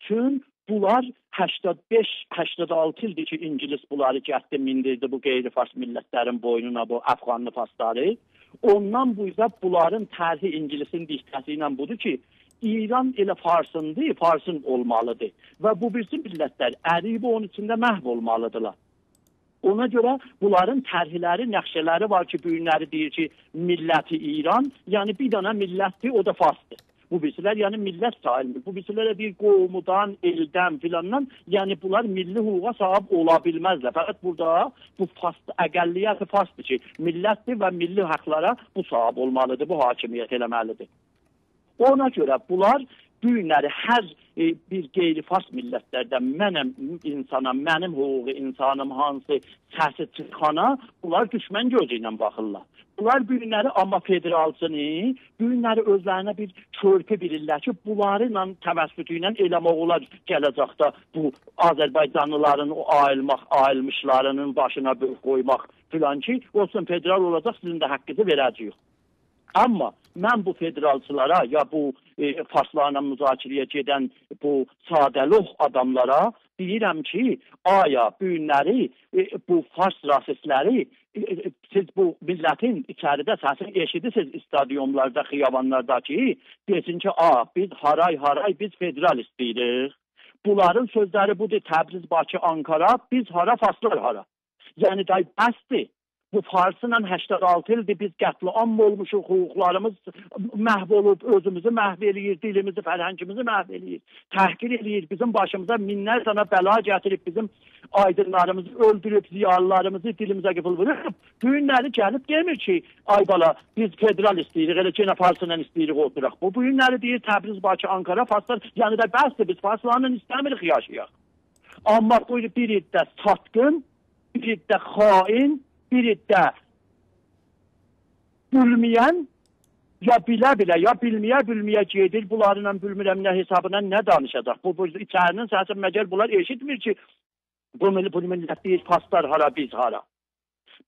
S12: Çün bunlar 85-86 ildir ki, İngilis bunları gətdi, mindirdi bu qeyri-fars millətlərin boynuna bu Əfqanlı farsları. Ondan bu yüzden bunların tərhi İngilisin diktəsi ilə budur ki, İran elə Farsındır, Farsın olmalıdır. Və bu birisi millətlər əriyib onun içində məhv olmalıdırlar. Ona görə bunların tərhləri, nəqşələri var ki, bu günləri deyir ki, milləti İran, yəni bir dənə millətdir, o da Farsdır. Bu birisilər yəni millət sayılmır. Bu birisilər bir qovmudan, eldən filandan, yəni bunlar milli hüquqa sahib ola bilməzlər. Fəqət burada bu fars əqəlliyyəti farsdır ki, millətdir və milli haqqlara bu sahib olmalıdır, bu hakimiyyət eləməlidir. Ona görə bunlar bu günləri hər bir qeyri-fars millətlərdən mənəm insana, mənim hüquqi insanım hansı səsi çıxana, bunlar düşmən gözü ilə baxırlar. Bunlar bu günləri amma federalçını, bu günləri özlərinə bir körpü bilirlər ki, bunları ilə təvəssütü ilə eləmək olar gələcəkdə bu Azərbaycanlıların o ayılmaq, ayılmışlarının başına böyük qoymaq filan ki, olsun federal olacaq, sizin də haqqınızı verəcəyik. Amma mən bu federalçılara ya bu e, farslarla müzakirəyə gedən bu sadəloh adamlara deyirəm ki, aya bu günləri e, bu fars rasistləri e, e, siz bu millətin içəridə səsini eşidirsiniz stadionlarda, xiyabanlarda ki, desin ki, a, biz haray haray biz federal istəyirik. Bunların sözləri budur, Təbriz, Bakı, Ankara, biz hara, farslar hara. Yəni day bəsdir. Bu Farsla 86 ildir biz qətliam olmuşuq, hüquqlarımız məhv olub, özümüzü məhv eləyir, dilimizi, fərhəngimizi məhv eləyir, təhqir eləyir, bizim başımıza minlər sana bəla gətirib, bizim aydınlarımızı öldürüb, ziyalılarımızı dilimizə qıfıl vurub. Bu günləri gəlib demir ki, ay bala, biz federal istəyirik, elə ki, Farsla istəyirik oturaq. Bu, günləri deyir Təbriz, Bakı, Ankara, Farslar, yəni də bəsdir, biz Farslarla istəmirik yaşayaq. Amma bu bir iddə satqın, bir iddə xain, bir iddə bilməyən ya bilə-bilə, ya bilməyə-bilməyə gedir, bunlarla bilmirəm nə hesabına nə danışacaq. Bu, bu içərinin səsi məgər bunlar eşitmir ki, bu, bu millət deyir, paslar hara, biz hara.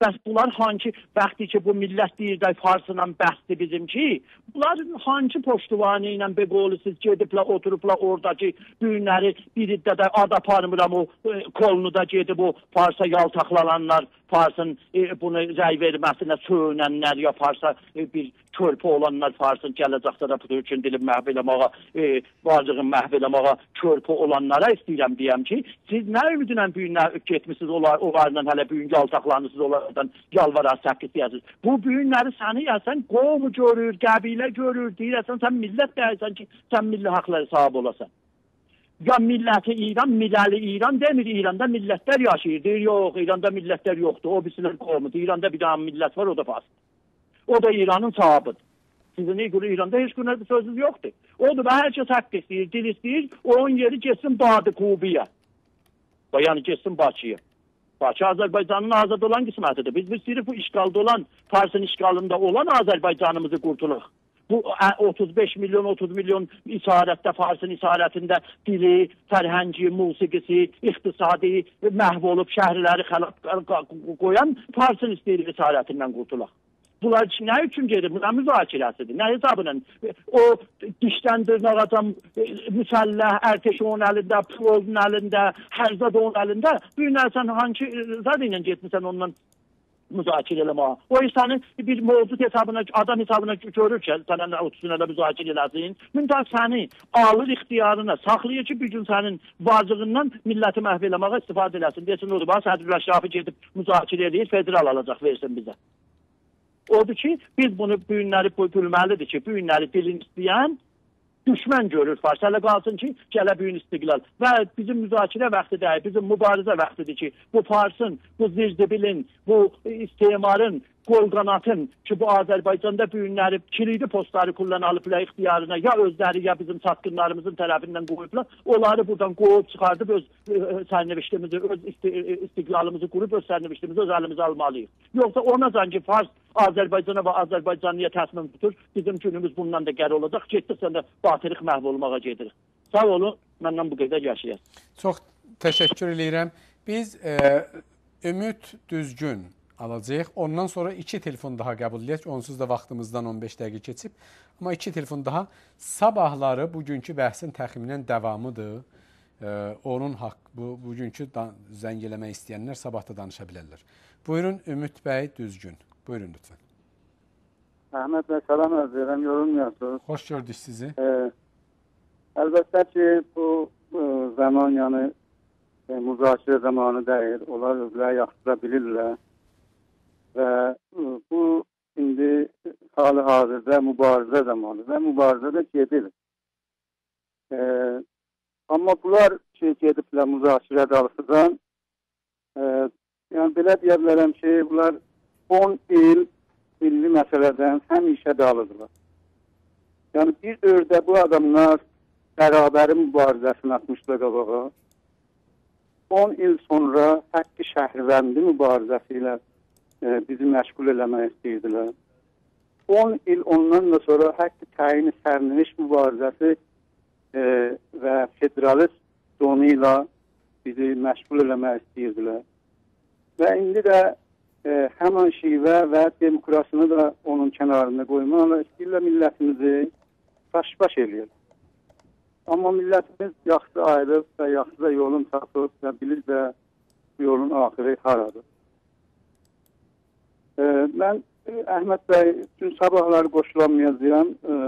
S12: Bəs bunlar hansı vaxtı ki bu millət deyir də farsla bəsdir bizimki, bunlar hansı poştuvanı ilə be qolu siz gediblə oturubla oradakı düyünləri bir iddə də ad aparmıram o e, kolunu da gedib o farsa yaltaqlananlar, farsın e, bunu rəy verməsinə söynənlər ya farsa e, bir körpü olanlar farsın gələcəkdə də bu üçün dilib məhv eləməyə, e, varlığın məhv eləməyə körpü olanlara istəyirəm deyəm ki, siz nə ümidlə bu gün getmisiniz onlar, onlarla hələ bu gün yaltaqlanırsınız onlardan yalvarar səkkis deyəsiniz. Bu günləri səni yəsən qovumu görür, qəbilə görür, deyirsən sən millət deyirsən ki, sən milli haqları sahib olasan. Ya milləti İran, milləli İran demir, İranda millətlər yaşayır. Deyir, yox, İranda millətlər yoxdur. O birisilər qovumudur. İranda bir dənə millət var, o da fas. O da İranın sahibidir. Sizin görə İranda heç günə sözünüz yoxdur. Odur və hər kəs haqq istəyir, dil istəyir, onun yeri getsin Badı Kubiyə. Və yəni getsin Bakıya. Bakı Azərbaycanın azad olan qismətidir. Biz istəyirik bu işğalda olan, Farsın işğalında olan Azərbaycanımızı qurtuluq. Bu 35 milyon, 30 milyon isarətdə, Farsın isarətində dili, fərhəngi, musiqisi, iqtisadi məhv olub şəhərləri xəlaq qoyan Farsın istəyirik isarətindən qurtulaq. Bunlar nə üçün gedir? Bunlar müzakirəsidir. Nə hesabla? O dişdən dırnağa adam müsəlləh, ərteş onun əlində, pulun əlində, hərzad onun əlində. Bu günlər sən hangi zad ilə getmisən ondan müzakirə eləməyə. O insanı bir mövcud hesabına, adam hesabına görür ki, sənə otursun elə müzakirə eləsin. Müntəq səni alır ixtiyarına, saxlayır ki, bir gün sənin varlığından milləti məhv eləməyə istifadə eləsin. Desin, odur, bax, Sədr Rəşrafi gedib müzakirə eləyir, federal alacaq, versin bizə. Odur ki, biz bunu bu günləri bilməlidir ki, bu günləri dilin istəyən düşmən görür Fars. Hələ qalsın ki, gələ bu gün istiqlal. Və bizim müzakirə vaxtı deyil, bizim mübarizə vaxtıdır ki, bu Farsın, bu zirzibilin, bu istemarın, qol qanatın ki, bu Azərbaycanda bu günləri kilidi postları kullanılıblar ixtiyarına ya özləri ya bizim satqınlarımızın tərəfindən qoyublar. Onları buradan qovub çıxardıb öz e, sərnişimizi, öz isti, e, istiqlalımızı qurub öz sərnişimizi öz əlimizə almalıyıq. Yoxsa ona ki, Fars Azərbaycana və Azərbaycanlıya təsmin tutur. Bizim günümüz bundan da gəri olacaq. Getdikcə də batırıq məhv olmağa gedirik. Sağ olun, məndən bu qədər yaşayın.
S1: Çox təşəkkür eləyirəm. Biz e, Ümid Düzgün alacağıq. Ondan sonra iki telefon daha qəbul edək. Onsuz da vaxtımızdan 15 dəqiqə keçib. Amma iki telefon daha sabahları bugünkü bəhsin təxminən davamıdır. Ee, onun haqq bu bugünkü zəng eləmək istəyənlər sabah da danışa bilərlər. Buyurun Ümid bəy Düzgün. Buyurun lütfən.
S13: Əhməd bəy salam arz edirəm. Yorulmuyorsunuz.
S1: Xoş gördük sizi.
S13: Ee, əlbəttə ki bu, bu zaman yəni e, müzakirə zamanı deyil. Onlar özləri yaxşıra bilirlər. Və bu indi hali hazırda mübarizə zamanı və mübarizə də gedir. E, amma bunlar ki, gediblər müzakirə dalısıdan, e, yəni belə deyə bilərəm ki, bunlar 10 il milli məsələdən həmişə dalıdırlar. Yəni bir dövrdə bu adamlar bərabəri mübarizəsini atmışlar qabağa. 10 il sonra Haqqı Şəhribəndi mübarizəsi ilə bizi məşğul eləmək istəyirdilər. 10 il ondan da sonra Haqqı təyin sərnişin mübarizəsi e, və federalist donu ilə bizi məşğul eləmək istəyirdilər. Və indi də e, həmin şivə və demokrasını da onun kənarında qoymaqla istəyirlər millətimizi baş-baş eləyir. Amma millətimiz yaxşı ayrılıb və yaxşı da yolun tapıb və bilir də yolun axırı haradır. E, mən e, Əhməd bəy bütün sabahları qoşulamayacağam e,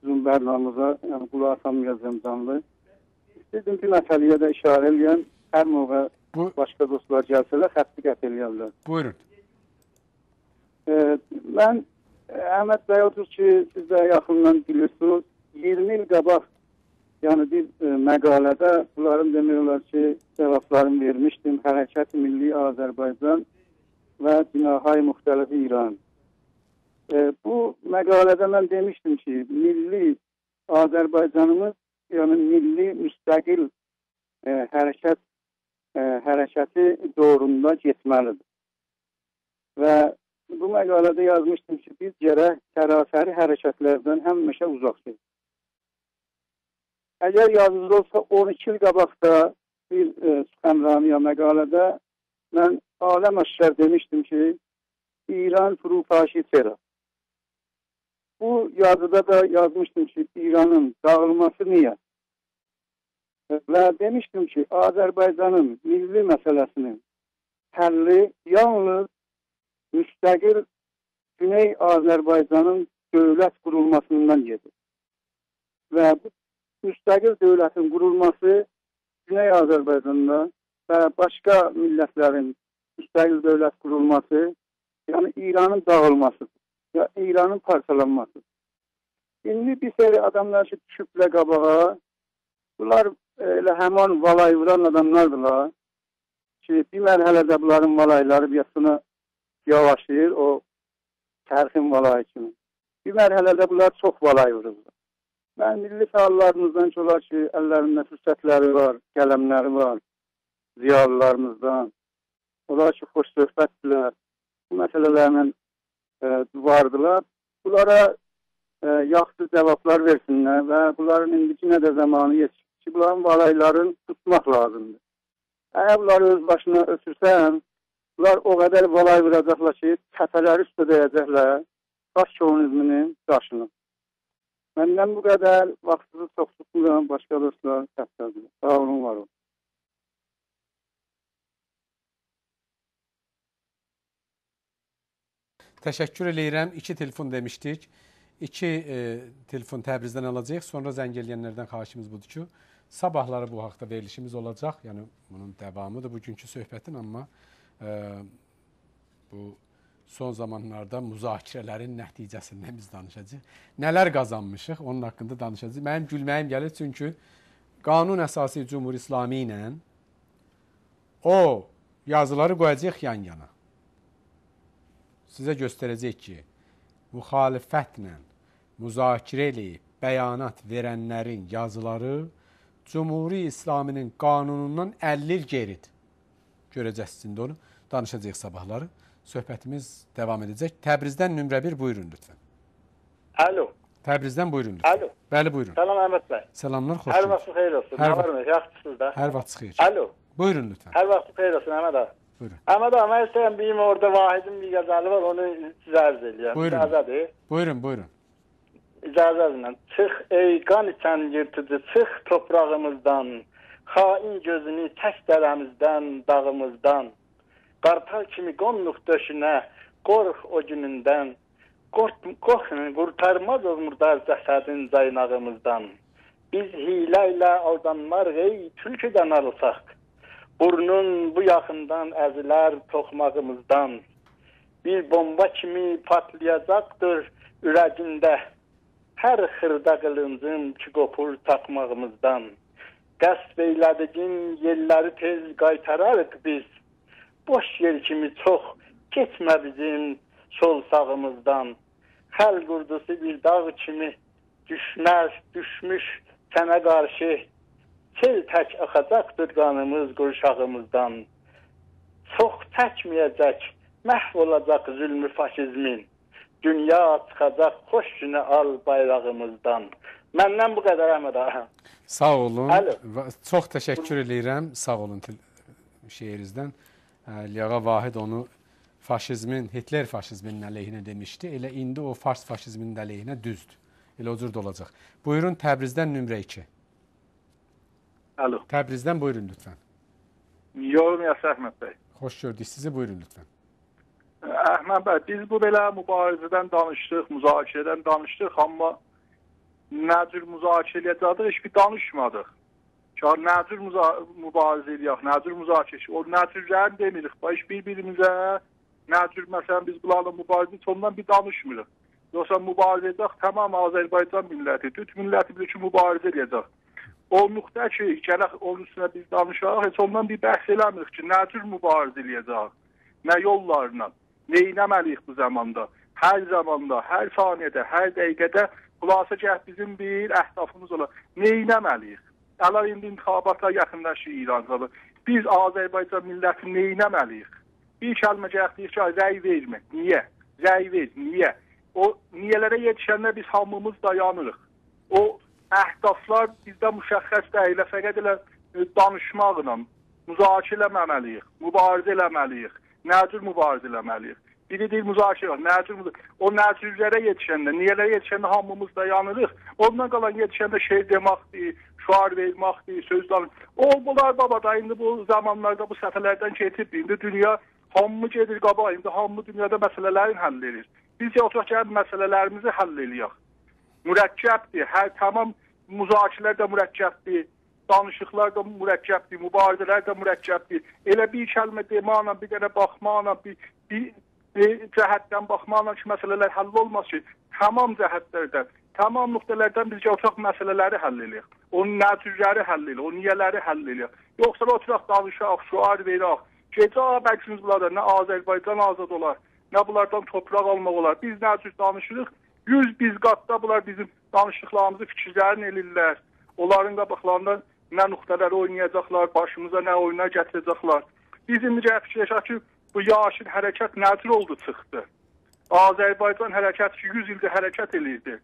S13: sizin bərnaməzə, yəni qulaq asamayacağam canlı. İstədim bir məsələyə də işarə eləyəm. Hər moğa
S1: Bu
S13: başqa dostlar gəlsələr xətti qət eləyərlər.
S1: buyurun.
S13: E, mən e, Əhməd bəy odur ki, siz də yaxından bilirsiniz. 20 il qabaq yəni bir e, məqalədə bunların demək olar ki, cavablarını vermişdim. Hərəkət Milli Azərbaycan və Cinahay Müxtəlifi İran. E, bu məqalədə mən demişdim ki, milli Azərbaycanımız yəni milli müstəqil e, hərəkət e, hərəkəti doğrunda getməlidir. Və bu məqalədə yazmışdım ki, biz gərək sərasəri hərəkətlərdən həmişə uzaqdayıq. Əgər yazılı olsa 12 il qabaqda bir e, Əmraniya məqalədə mən aləm aşkar demişdim ki, İran furufaşi terror. Bu yazıda da yazmışdım ki, İranın dağılması niyə? Və demişdim ki, Azərbaycanın milli məsələsinin həlli yalnız müstəqil Güney Azərbaycanın dövlət qurulmasından gedir. Və bu müstəqil dövlətin qurulması Güney Azərbaycanda və başqa millətlərin müstəqil dövlət qurulması, yəni İranın dağılmasıdır. Ya İranın parçalanmasıdır. İndi bir seri adamlar ki, düşüblə qabağa, bunlar elə həman valay vuran adamlardırlar ki, bir mərhələdə bunların valayları bir yaxına yavaşlayır, o tərxin valayı kimi. Bir mərhələdə bunlar çox valay vururlar. Mən milli fəallarımızdan ki, olar ki, əllərində fürsətləri var, qələmləri var, ziyalılarımızdan. Onlar ki, xoş söhbətdirlər. Bu məsələlərlə e, vardılar. Bunlara e, yaxşı cavablar versinlər və bunların indiki nə də zamanı yetişir ki, bunların valayların tutmaq lazımdır. Əgər bunları öz başına ötürsən, bunlar o qədər valay vuracaqlar ki, təpələri üstə dəyəcəklər baş kommunizminin daşını. Məndən bu qədər vaxtınızı çox tutmuram, başqa dostlar təsəvvür. Sağ olun, var olun.
S1: Təşəkkür eləyirəm. 2 telefon demişdik. 2 e, telefon Təbrizdən alacağıq. Sonra zəng eləyənlərdən xahişimiz budur ki, sabahları bu haqda verilişimiz olacaq. Yəni bunun davamıdır bugünkü söhbətin, amma e, bu son zamanlarda müzakirələrin nəticəsindən biz danışacağıq. Nələr qazanmışıq, onun haqqında danışacağıq. Mənim gülməyim gəlir çünki qanun əsası Cümhur İslami ilə o yazıları qoyacağıq yan-yana. Sizə göstərəcək ki, müxalifətlə müzakirə eləyib bəyanat verənlərin yazıları Cümhuri İslaminin qanunundan 50 il geridir. Görəcəksiniz onu. Danışacağıq sabahları. Söhbətimiz davam edəcək. Təbrizdən nömrə 1 buyurun lütfən.
S14: Alo.
S1: Təbrizdən buyurun lütfən.
S14: Alo.
S1: Bəli, buyurun.
S14: Salam Əhməd bəy.
S1: Salamlar, xoş
S14: Hər
S1: gəldiniz.
S14: vaxt xeyir olsun.
S1: Hər vaxt-? Hər xeyir.
S14: Alo.
S1: Buyurun lütfən.
S14: Hər vaxt xeyir olsun Əhməd ağa.
S1: Buyurun.
S14: Ağa, mən istəyirəm deyim orada Vahidin bir qəzəli var, onu sizə ərz eləyəm.
S1: Buyurun.
S14: İcazədir.
S1: Buyurun, buyurun.
S14: İcazənlə. Çıx ey qan içən yırtıcı, çıx toprağımızdan. Xain gözünü tək dərəmizdən, dağımızdan. Qartal kimi qonluq döşünə, qorx o günündən. Qorx, qorxun, qurtarmaz o murdar cəsədin caynağımızdan. Biz hilə ilə aldanmarıq ey tülküdən alsaq. Burnun bu yaxından əzilər toxmağımızdan. Bir bomba kimi patlayacaqdır ürəyində. Hər xırda qılıncım ki qopur tapmağımızdan. Qəsb eylədiyin yerləri tez qaytararıq biz. Boş yer kimi çox getmə bizim sol sağımızdan. Xəl qurdusu bir dağ kimi düşməz, düşmüş sənə qarşı sel tək axacaqdır qanımız qurşağımızdan. Çox çəkməyəcək, məhv olacaq zülmü faşizmin. Dünya çıxacaq, xoş günə al bayrağımızdan. Məndən bu qədər Əhməd ağa.
S1: Sağ olun. Və Çox təşəkkür edirəm. Sağ olun til- şeirinizdən. Ə, Liyağa Vahid onu faşizmin, Hitler faşizminin əleyhinə demişdi. Elə indi o fars faşizminin əleyhinə düzdür. Elə o cür də olacaq. Buyurun Təbrizdən nömrə 2.
S3: Alo.
S1: Təbrizdən buyurun lütfən.
S3: Yorum yasa Əhməd bəy.
S1: Xoş gördük sizi. Buyurun lütfən.
S3: Əhməd bəy, biz bu belə mübarizədən danışdıq, müzakirədən danışdıq, amma nə cür müzakirə edəcəyik, heç bir danışmadıq. Ki, nə cür mübarizə edək, nə cür müzakirə, o nə cürlərini demirik. Baş bir-birimizə nə cür məsələn biz bunlarla mübarizə heç ondan bir danışmırıq. Yoxsa mübarizə edək, tamam Azərbaycan milləti, türk milləti bilir ki, mübarizə edəcək. O nöqtə ki, gərək onun üstünə biz danışaq, heç ondan bir bəhs eləmirik ki, nə cür mübarizə edəcək, nə yollarla, nə etməliyik bu zamanda. Hər zamanda, hər saniyədə, hər dəqiqədə xülasə gəh bizim bir əhdafımız olar. Nə etməliyik? Əla indi intihabata yaxınlaşır İrancalı. Biz Azərbaycan milləti nə etməliyik? Bir kəlmə gəxliyik ki, rəy vermə. Niyə? Rəy ver, niyə? O niyələrə yetişəndə biz hamımız dayanırıq. O əhdaflar bizdə müşəxəs deyil, fəqət elə e, danışmaqla müzakirə eləməliyik, mübarizə eləməliyik. Nə cür mübarizə eləməliyik? Biri deyir müzakirə, nə cür? O nəticələrə yetişəndə, niyələrə yetişəndə hamımız dayanırıq. Ondan qalan yetişəndə şey deməkdir, şuar verməkdir, söz danış. O bunlar baba da indi bu zamanlarda bu səfərlərdən keçib indi dünya hamı gedir qaba, indi hamı dünyada məsələlərin həll edir. Biz oturaq gəlib məsələlərimizi həll eləyək. Mürəkkəbdir. Hər tamam müzakirələr də mürəkkəbdir. Danışıqlar da mürəkkəbdir, mübarizələr də mürəkkəbdir. Elə bir kəlmə deməklə, bir dənə baxmaqla, bir, bir, bir cəhətdən baxmaqla ki, məsələlər həll olmaz ki, tamam cəhətlərdən, tamam nöqtələrdən biz oturaq məsələləri həll eləyək. Onun nəticələri həll eləyək, o niyələri həll eləyək. Yoxsa oturaq danışaq, şuar verək. Gecə bəksiniz bunlarda nə Azərbaycan azad olar, nə bunlardan torpaq almaq olar. Biz nə cür danışırıq? 100 biz qatda bunlar bizim danışdıqlarımızı fikirlərini eləyirlər. Onların qabaqlarında nə nöqtələr oynayacaqlar, başımıza nə oyunlar gətirəcəklər. Biz indi fikirləşək ki, bu yaşın hərəkət nə cür oldu çıxdı. Azərbaycan hərəkəti ki, 100 ildir hərəkət eləyirdi.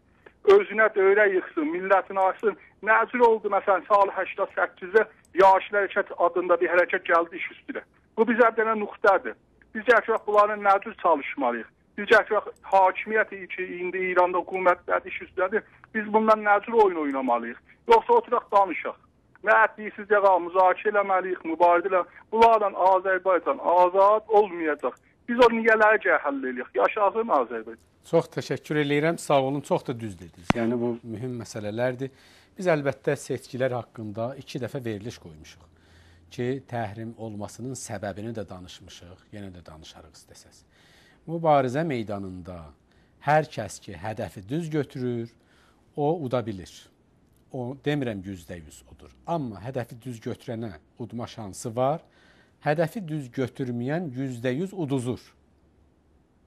S3: Özünə dövrə yıxsın, millətini açsın. Nə cür oldu məsələn sal 88-də Yaşıl hərəkət adında bir hərəkət gəldi iş üstünə. Bu bizə bir dənə nöqtədir. Biz gətirək bunların nə cür çalışmalıyıq? Biz gətirək hakimiyyət ki, indi İranda hökumətlər iş üstədir. Biz bundan nə cür oyun oynamalıyıq? Yoxsa oturaq danışaq. Nə etdiyirsiniz yağa müzakirə eləməliyik, mübarizə elə. Bunlardan Azərbaycan azad olmayacaq. Biz o niyələri gəl həll eləyək. Yaşasın Azərbaycan.
S1: Çox təşəkkür eləyirəm. Sağ olun. Çox da düz dediniz. Yəni bu mühüm məsələlərdir. Biz əlbəttə seçkilər haqqında 2 dəfə veriliş qoymuşuq ki, təhrim olmasının səbəbini də danışmışıq. Yenə də danışarıq istəsəz. Mübarizə meydanında hər kəs ki, hədəfi düz götürür, o uda bilir. O demirəm %100 odur. Amma hədəfi düz götürənə udma şansı var. Hədəfi düz götürməyən %100 uduzur.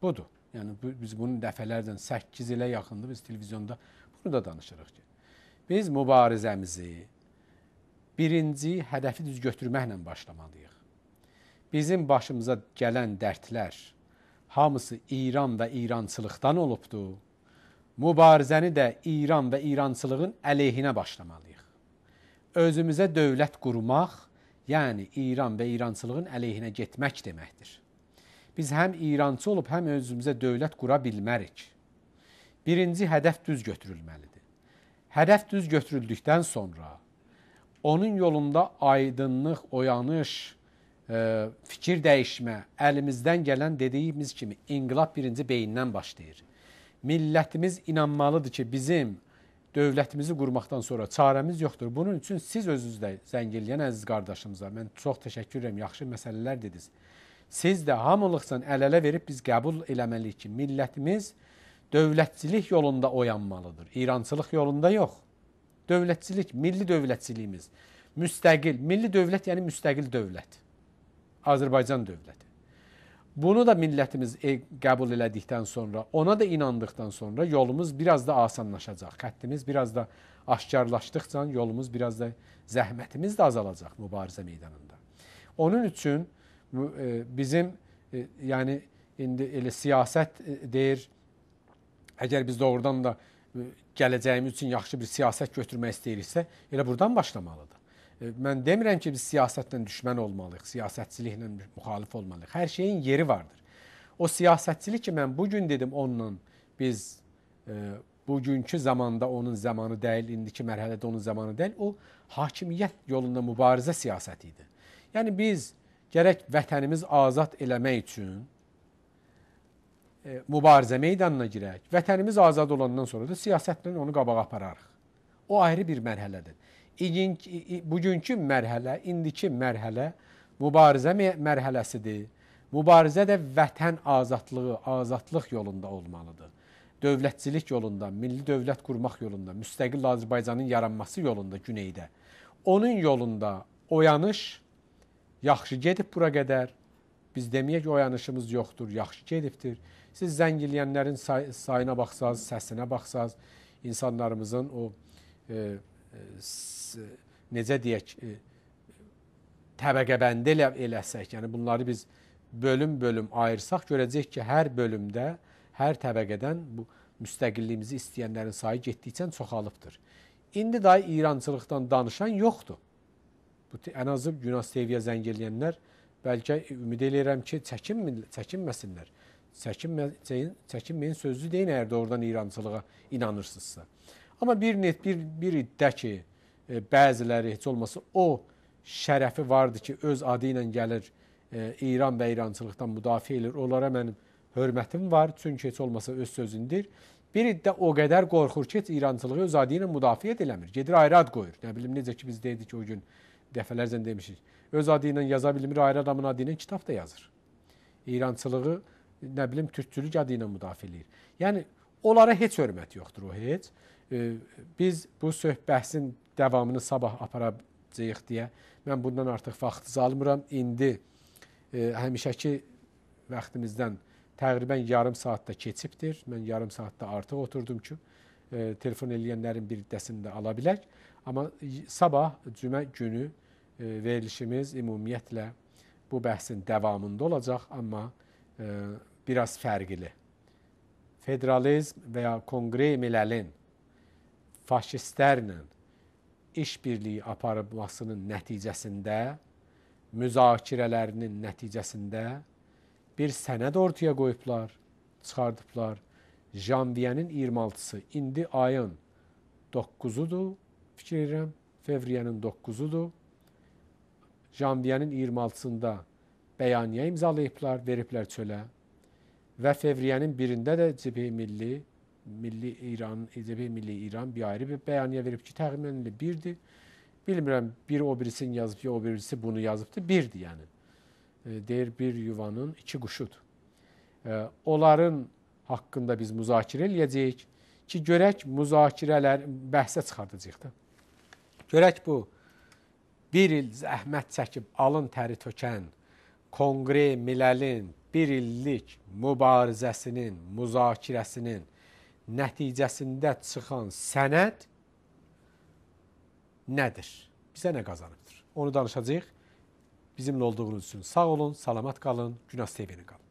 S1: Budur. Yəni biz bunu dəfələrlə 8 ilə yaxındır biz televiziyonda bunu da danışırıq ki. Biz mübarizəmizi birinci hədəfi düz götürməklə başlamalıyıq. Bizim başımıza gələn dərdlər hamısı İran və İrançılıqdan olubdu. Mübarizəni də İran və İrançılığın əleyhinə başlamalıyıq. Özümüzə dövlət qurmaq, yəni İran və İrançılığın əleyhinə getmək deməkdir. Biz həm İrançı olub, həm özümüzə dövlət qura bilmərik. Birinci hədəf düz götürülməlidir. Hədəf düz götürüldükdən sonra onun yolunda aydınlıq, oyanış, fikir dəyişmə, əlimizdən gələn dediyimiz kimi inqilab birinci beyindən başlayır. Millətimiz inanmalıdır ki, bizim dövlətimizi qurmaqdan sonra çarəmiz yoxdur. Bunun üçün siz özünüz də zəng eləyən əziz qardaşımıza mən çox təşəkkür edirəm. Yaxşı məsələlər dediniz. Siz də hamılıqsan əl-ələ verib biz qəbul eləməliyik ki, millətimiz dövlətçilik yolunda oyanmalıdır. İrançılıq yolunda yox. Dövlətçilik, milli dövlətçiliyimiz müstəqil, milli dövlət yəni müstəqil dövlət. Azərbaycan dövləti. Bunu da millətimiz e, qəbul elədikdən sonra, ona da inandıqdan sonra yolumuz biraz da asanlaşacaq. Xəttimiz biraz da aşkarlaşdıqca yolumuz biraz da zəhmətimiz də azalacaq mübarizə meydanında. Onun üçün e, bizim e, yəni indi elə siyasət deyir əgər biz doğrudan da gələcəyimiz üçün yaxşı bir siyasət götürmək istəyiriksə, elə burdan başlamalıdır. Mən demirəm ki, biz siyasətlə düşmən olmalıyıq, siyasətçiliklə müxalif olmalıyıq. Hər şeyin yeri vardır. O siyasətçilik ki, mən bu gün dedim onunla biz e, bugünkü zamanda onun zamanı deyil, indiki mərhələdə onun zamanı deyil, o hakimiyyət yolunda mübarizə siyasəti idi. Yəni biz gərək vətənimiz azad eləmək üçün e, mübarizə meydanına girək. Vətənimiz azad olandan sonra da siyasətlə onu qabağa apararıq. O ayrı bir mərhələdir bugünkü mərhələ, indiki mərhələ mübarizə mərhələsidir. Mübarizə də vətən azadlığı, azadlıq yolunda olmalıdır. Dövlətçilik yolunda, milli dövlət qurmaq yolunda, müstəqil Azərbaycanın yaranması yolunda güneydə. Onun yolunda oyanış yaxşı gedib bura qədər. Biz deməyək oyanışımız yoxdur, yaxşı gedibdir. Siz zəng eləyənlərin say sayına baxsaz, səsinə baxsaz, insanlarımızın o e, necə deyək, e, təbəqəbəndi elə, eləsək, yəni bunları biz bölüm-bölüm ayırsaq, görəcək ki, hər bölümdə, hər təbəqədən bu müstəqilliyimizi istəyənlərin sayı getdikcə çoxalıbdır. İndi də İrançılıqdan danışan yoxdur. Bu ən azı Yunas TV-yə zəng eləyənlər bəlkə ümid eləyirəm ki, çəkinmə, çəkinməsinlər. Çəkinmə, çəkinməyin sözü deyin əgər doğrudan İrançılığa inanırsınızsa. Amma bir net bir bir iddə ki, e, bəziləri heç olmasa o şərəfi vardı ki, öz adı ilə gəlir e, İran və İrançılıqdan müdafiə edir. Onlara mənim hörmətim var, çünki heç olmasa öz sözündür. Bir iddə o qədər qorxur ki, heç İrançılığı öz adı ilə müdafiə eləmir. Gedir ayrı ad qoyur. Nə bilim necə ki biz dedik o gün dəfələrlə demişik. Öz adı ilə yaza bilmir, ayrı adamın adı ilə kitab da yazır. İrançılığı nə bilim türkçülük adı ilə müdafiə eləyir. Yəni onlara heç hörmət yoxdur o heç biz bu söhbətin davamını sabah aparacağıq deyə mən bundan artıq vaxtınızı almıram. İndi e, həmişəki vaxtımızdan təqribən yarım saatda keçibdir. Mən yarım saatda artıq oturdum ki, e, telefon eləyənlərin bir hissəsini də ala bilək. Amma sabah cümə günü e, verilişimiz ümumiyyətlə bu bəhsin davamında olacaq, amma biraz fərqli. Federalizm və ya Konqre Miləlin faşistlərlə işbirliyi aparılmasının nəticəsində, müzakirələrinin nəticəsində bir sənəd ortaya qoyublar, çıxardıblar. Janviyənin 26-sı, indi ayın 9-udur, fikir edirəm, fevriyənin 9-udur. Janviyənin 26-sında bəyaniyyə imzalayıblar, veriblər çölə və fevriyənin 1-də də Cibhə Milli Milli İran, ECB Milli İran bir ayrı bir bəyaniyyə verib ki, təxminən elə birdir. Bilmirəm, biri o birisini yazıb, ya o birisi bunu yazıbdı. Birdir yəni. E, deyir, bir yuvanın iki quşudur. E, onların haqqında biz müzakirə eləyəcəyik ki, görək müzakirələr bəhsə çıxardacaq da. Görək bu bir il zəhmət çəkib alın təri tökən Konqre Miləlin bir illik mübarizəsinin, müzakirəsinin nəticəsində çıxan sənəd nədir? Bizə nə qazanıbdır? Onu danışacağıq. Bizimlə olduğunuz üçün sağ olun, salamat qalın, Günas TV-nin qalın.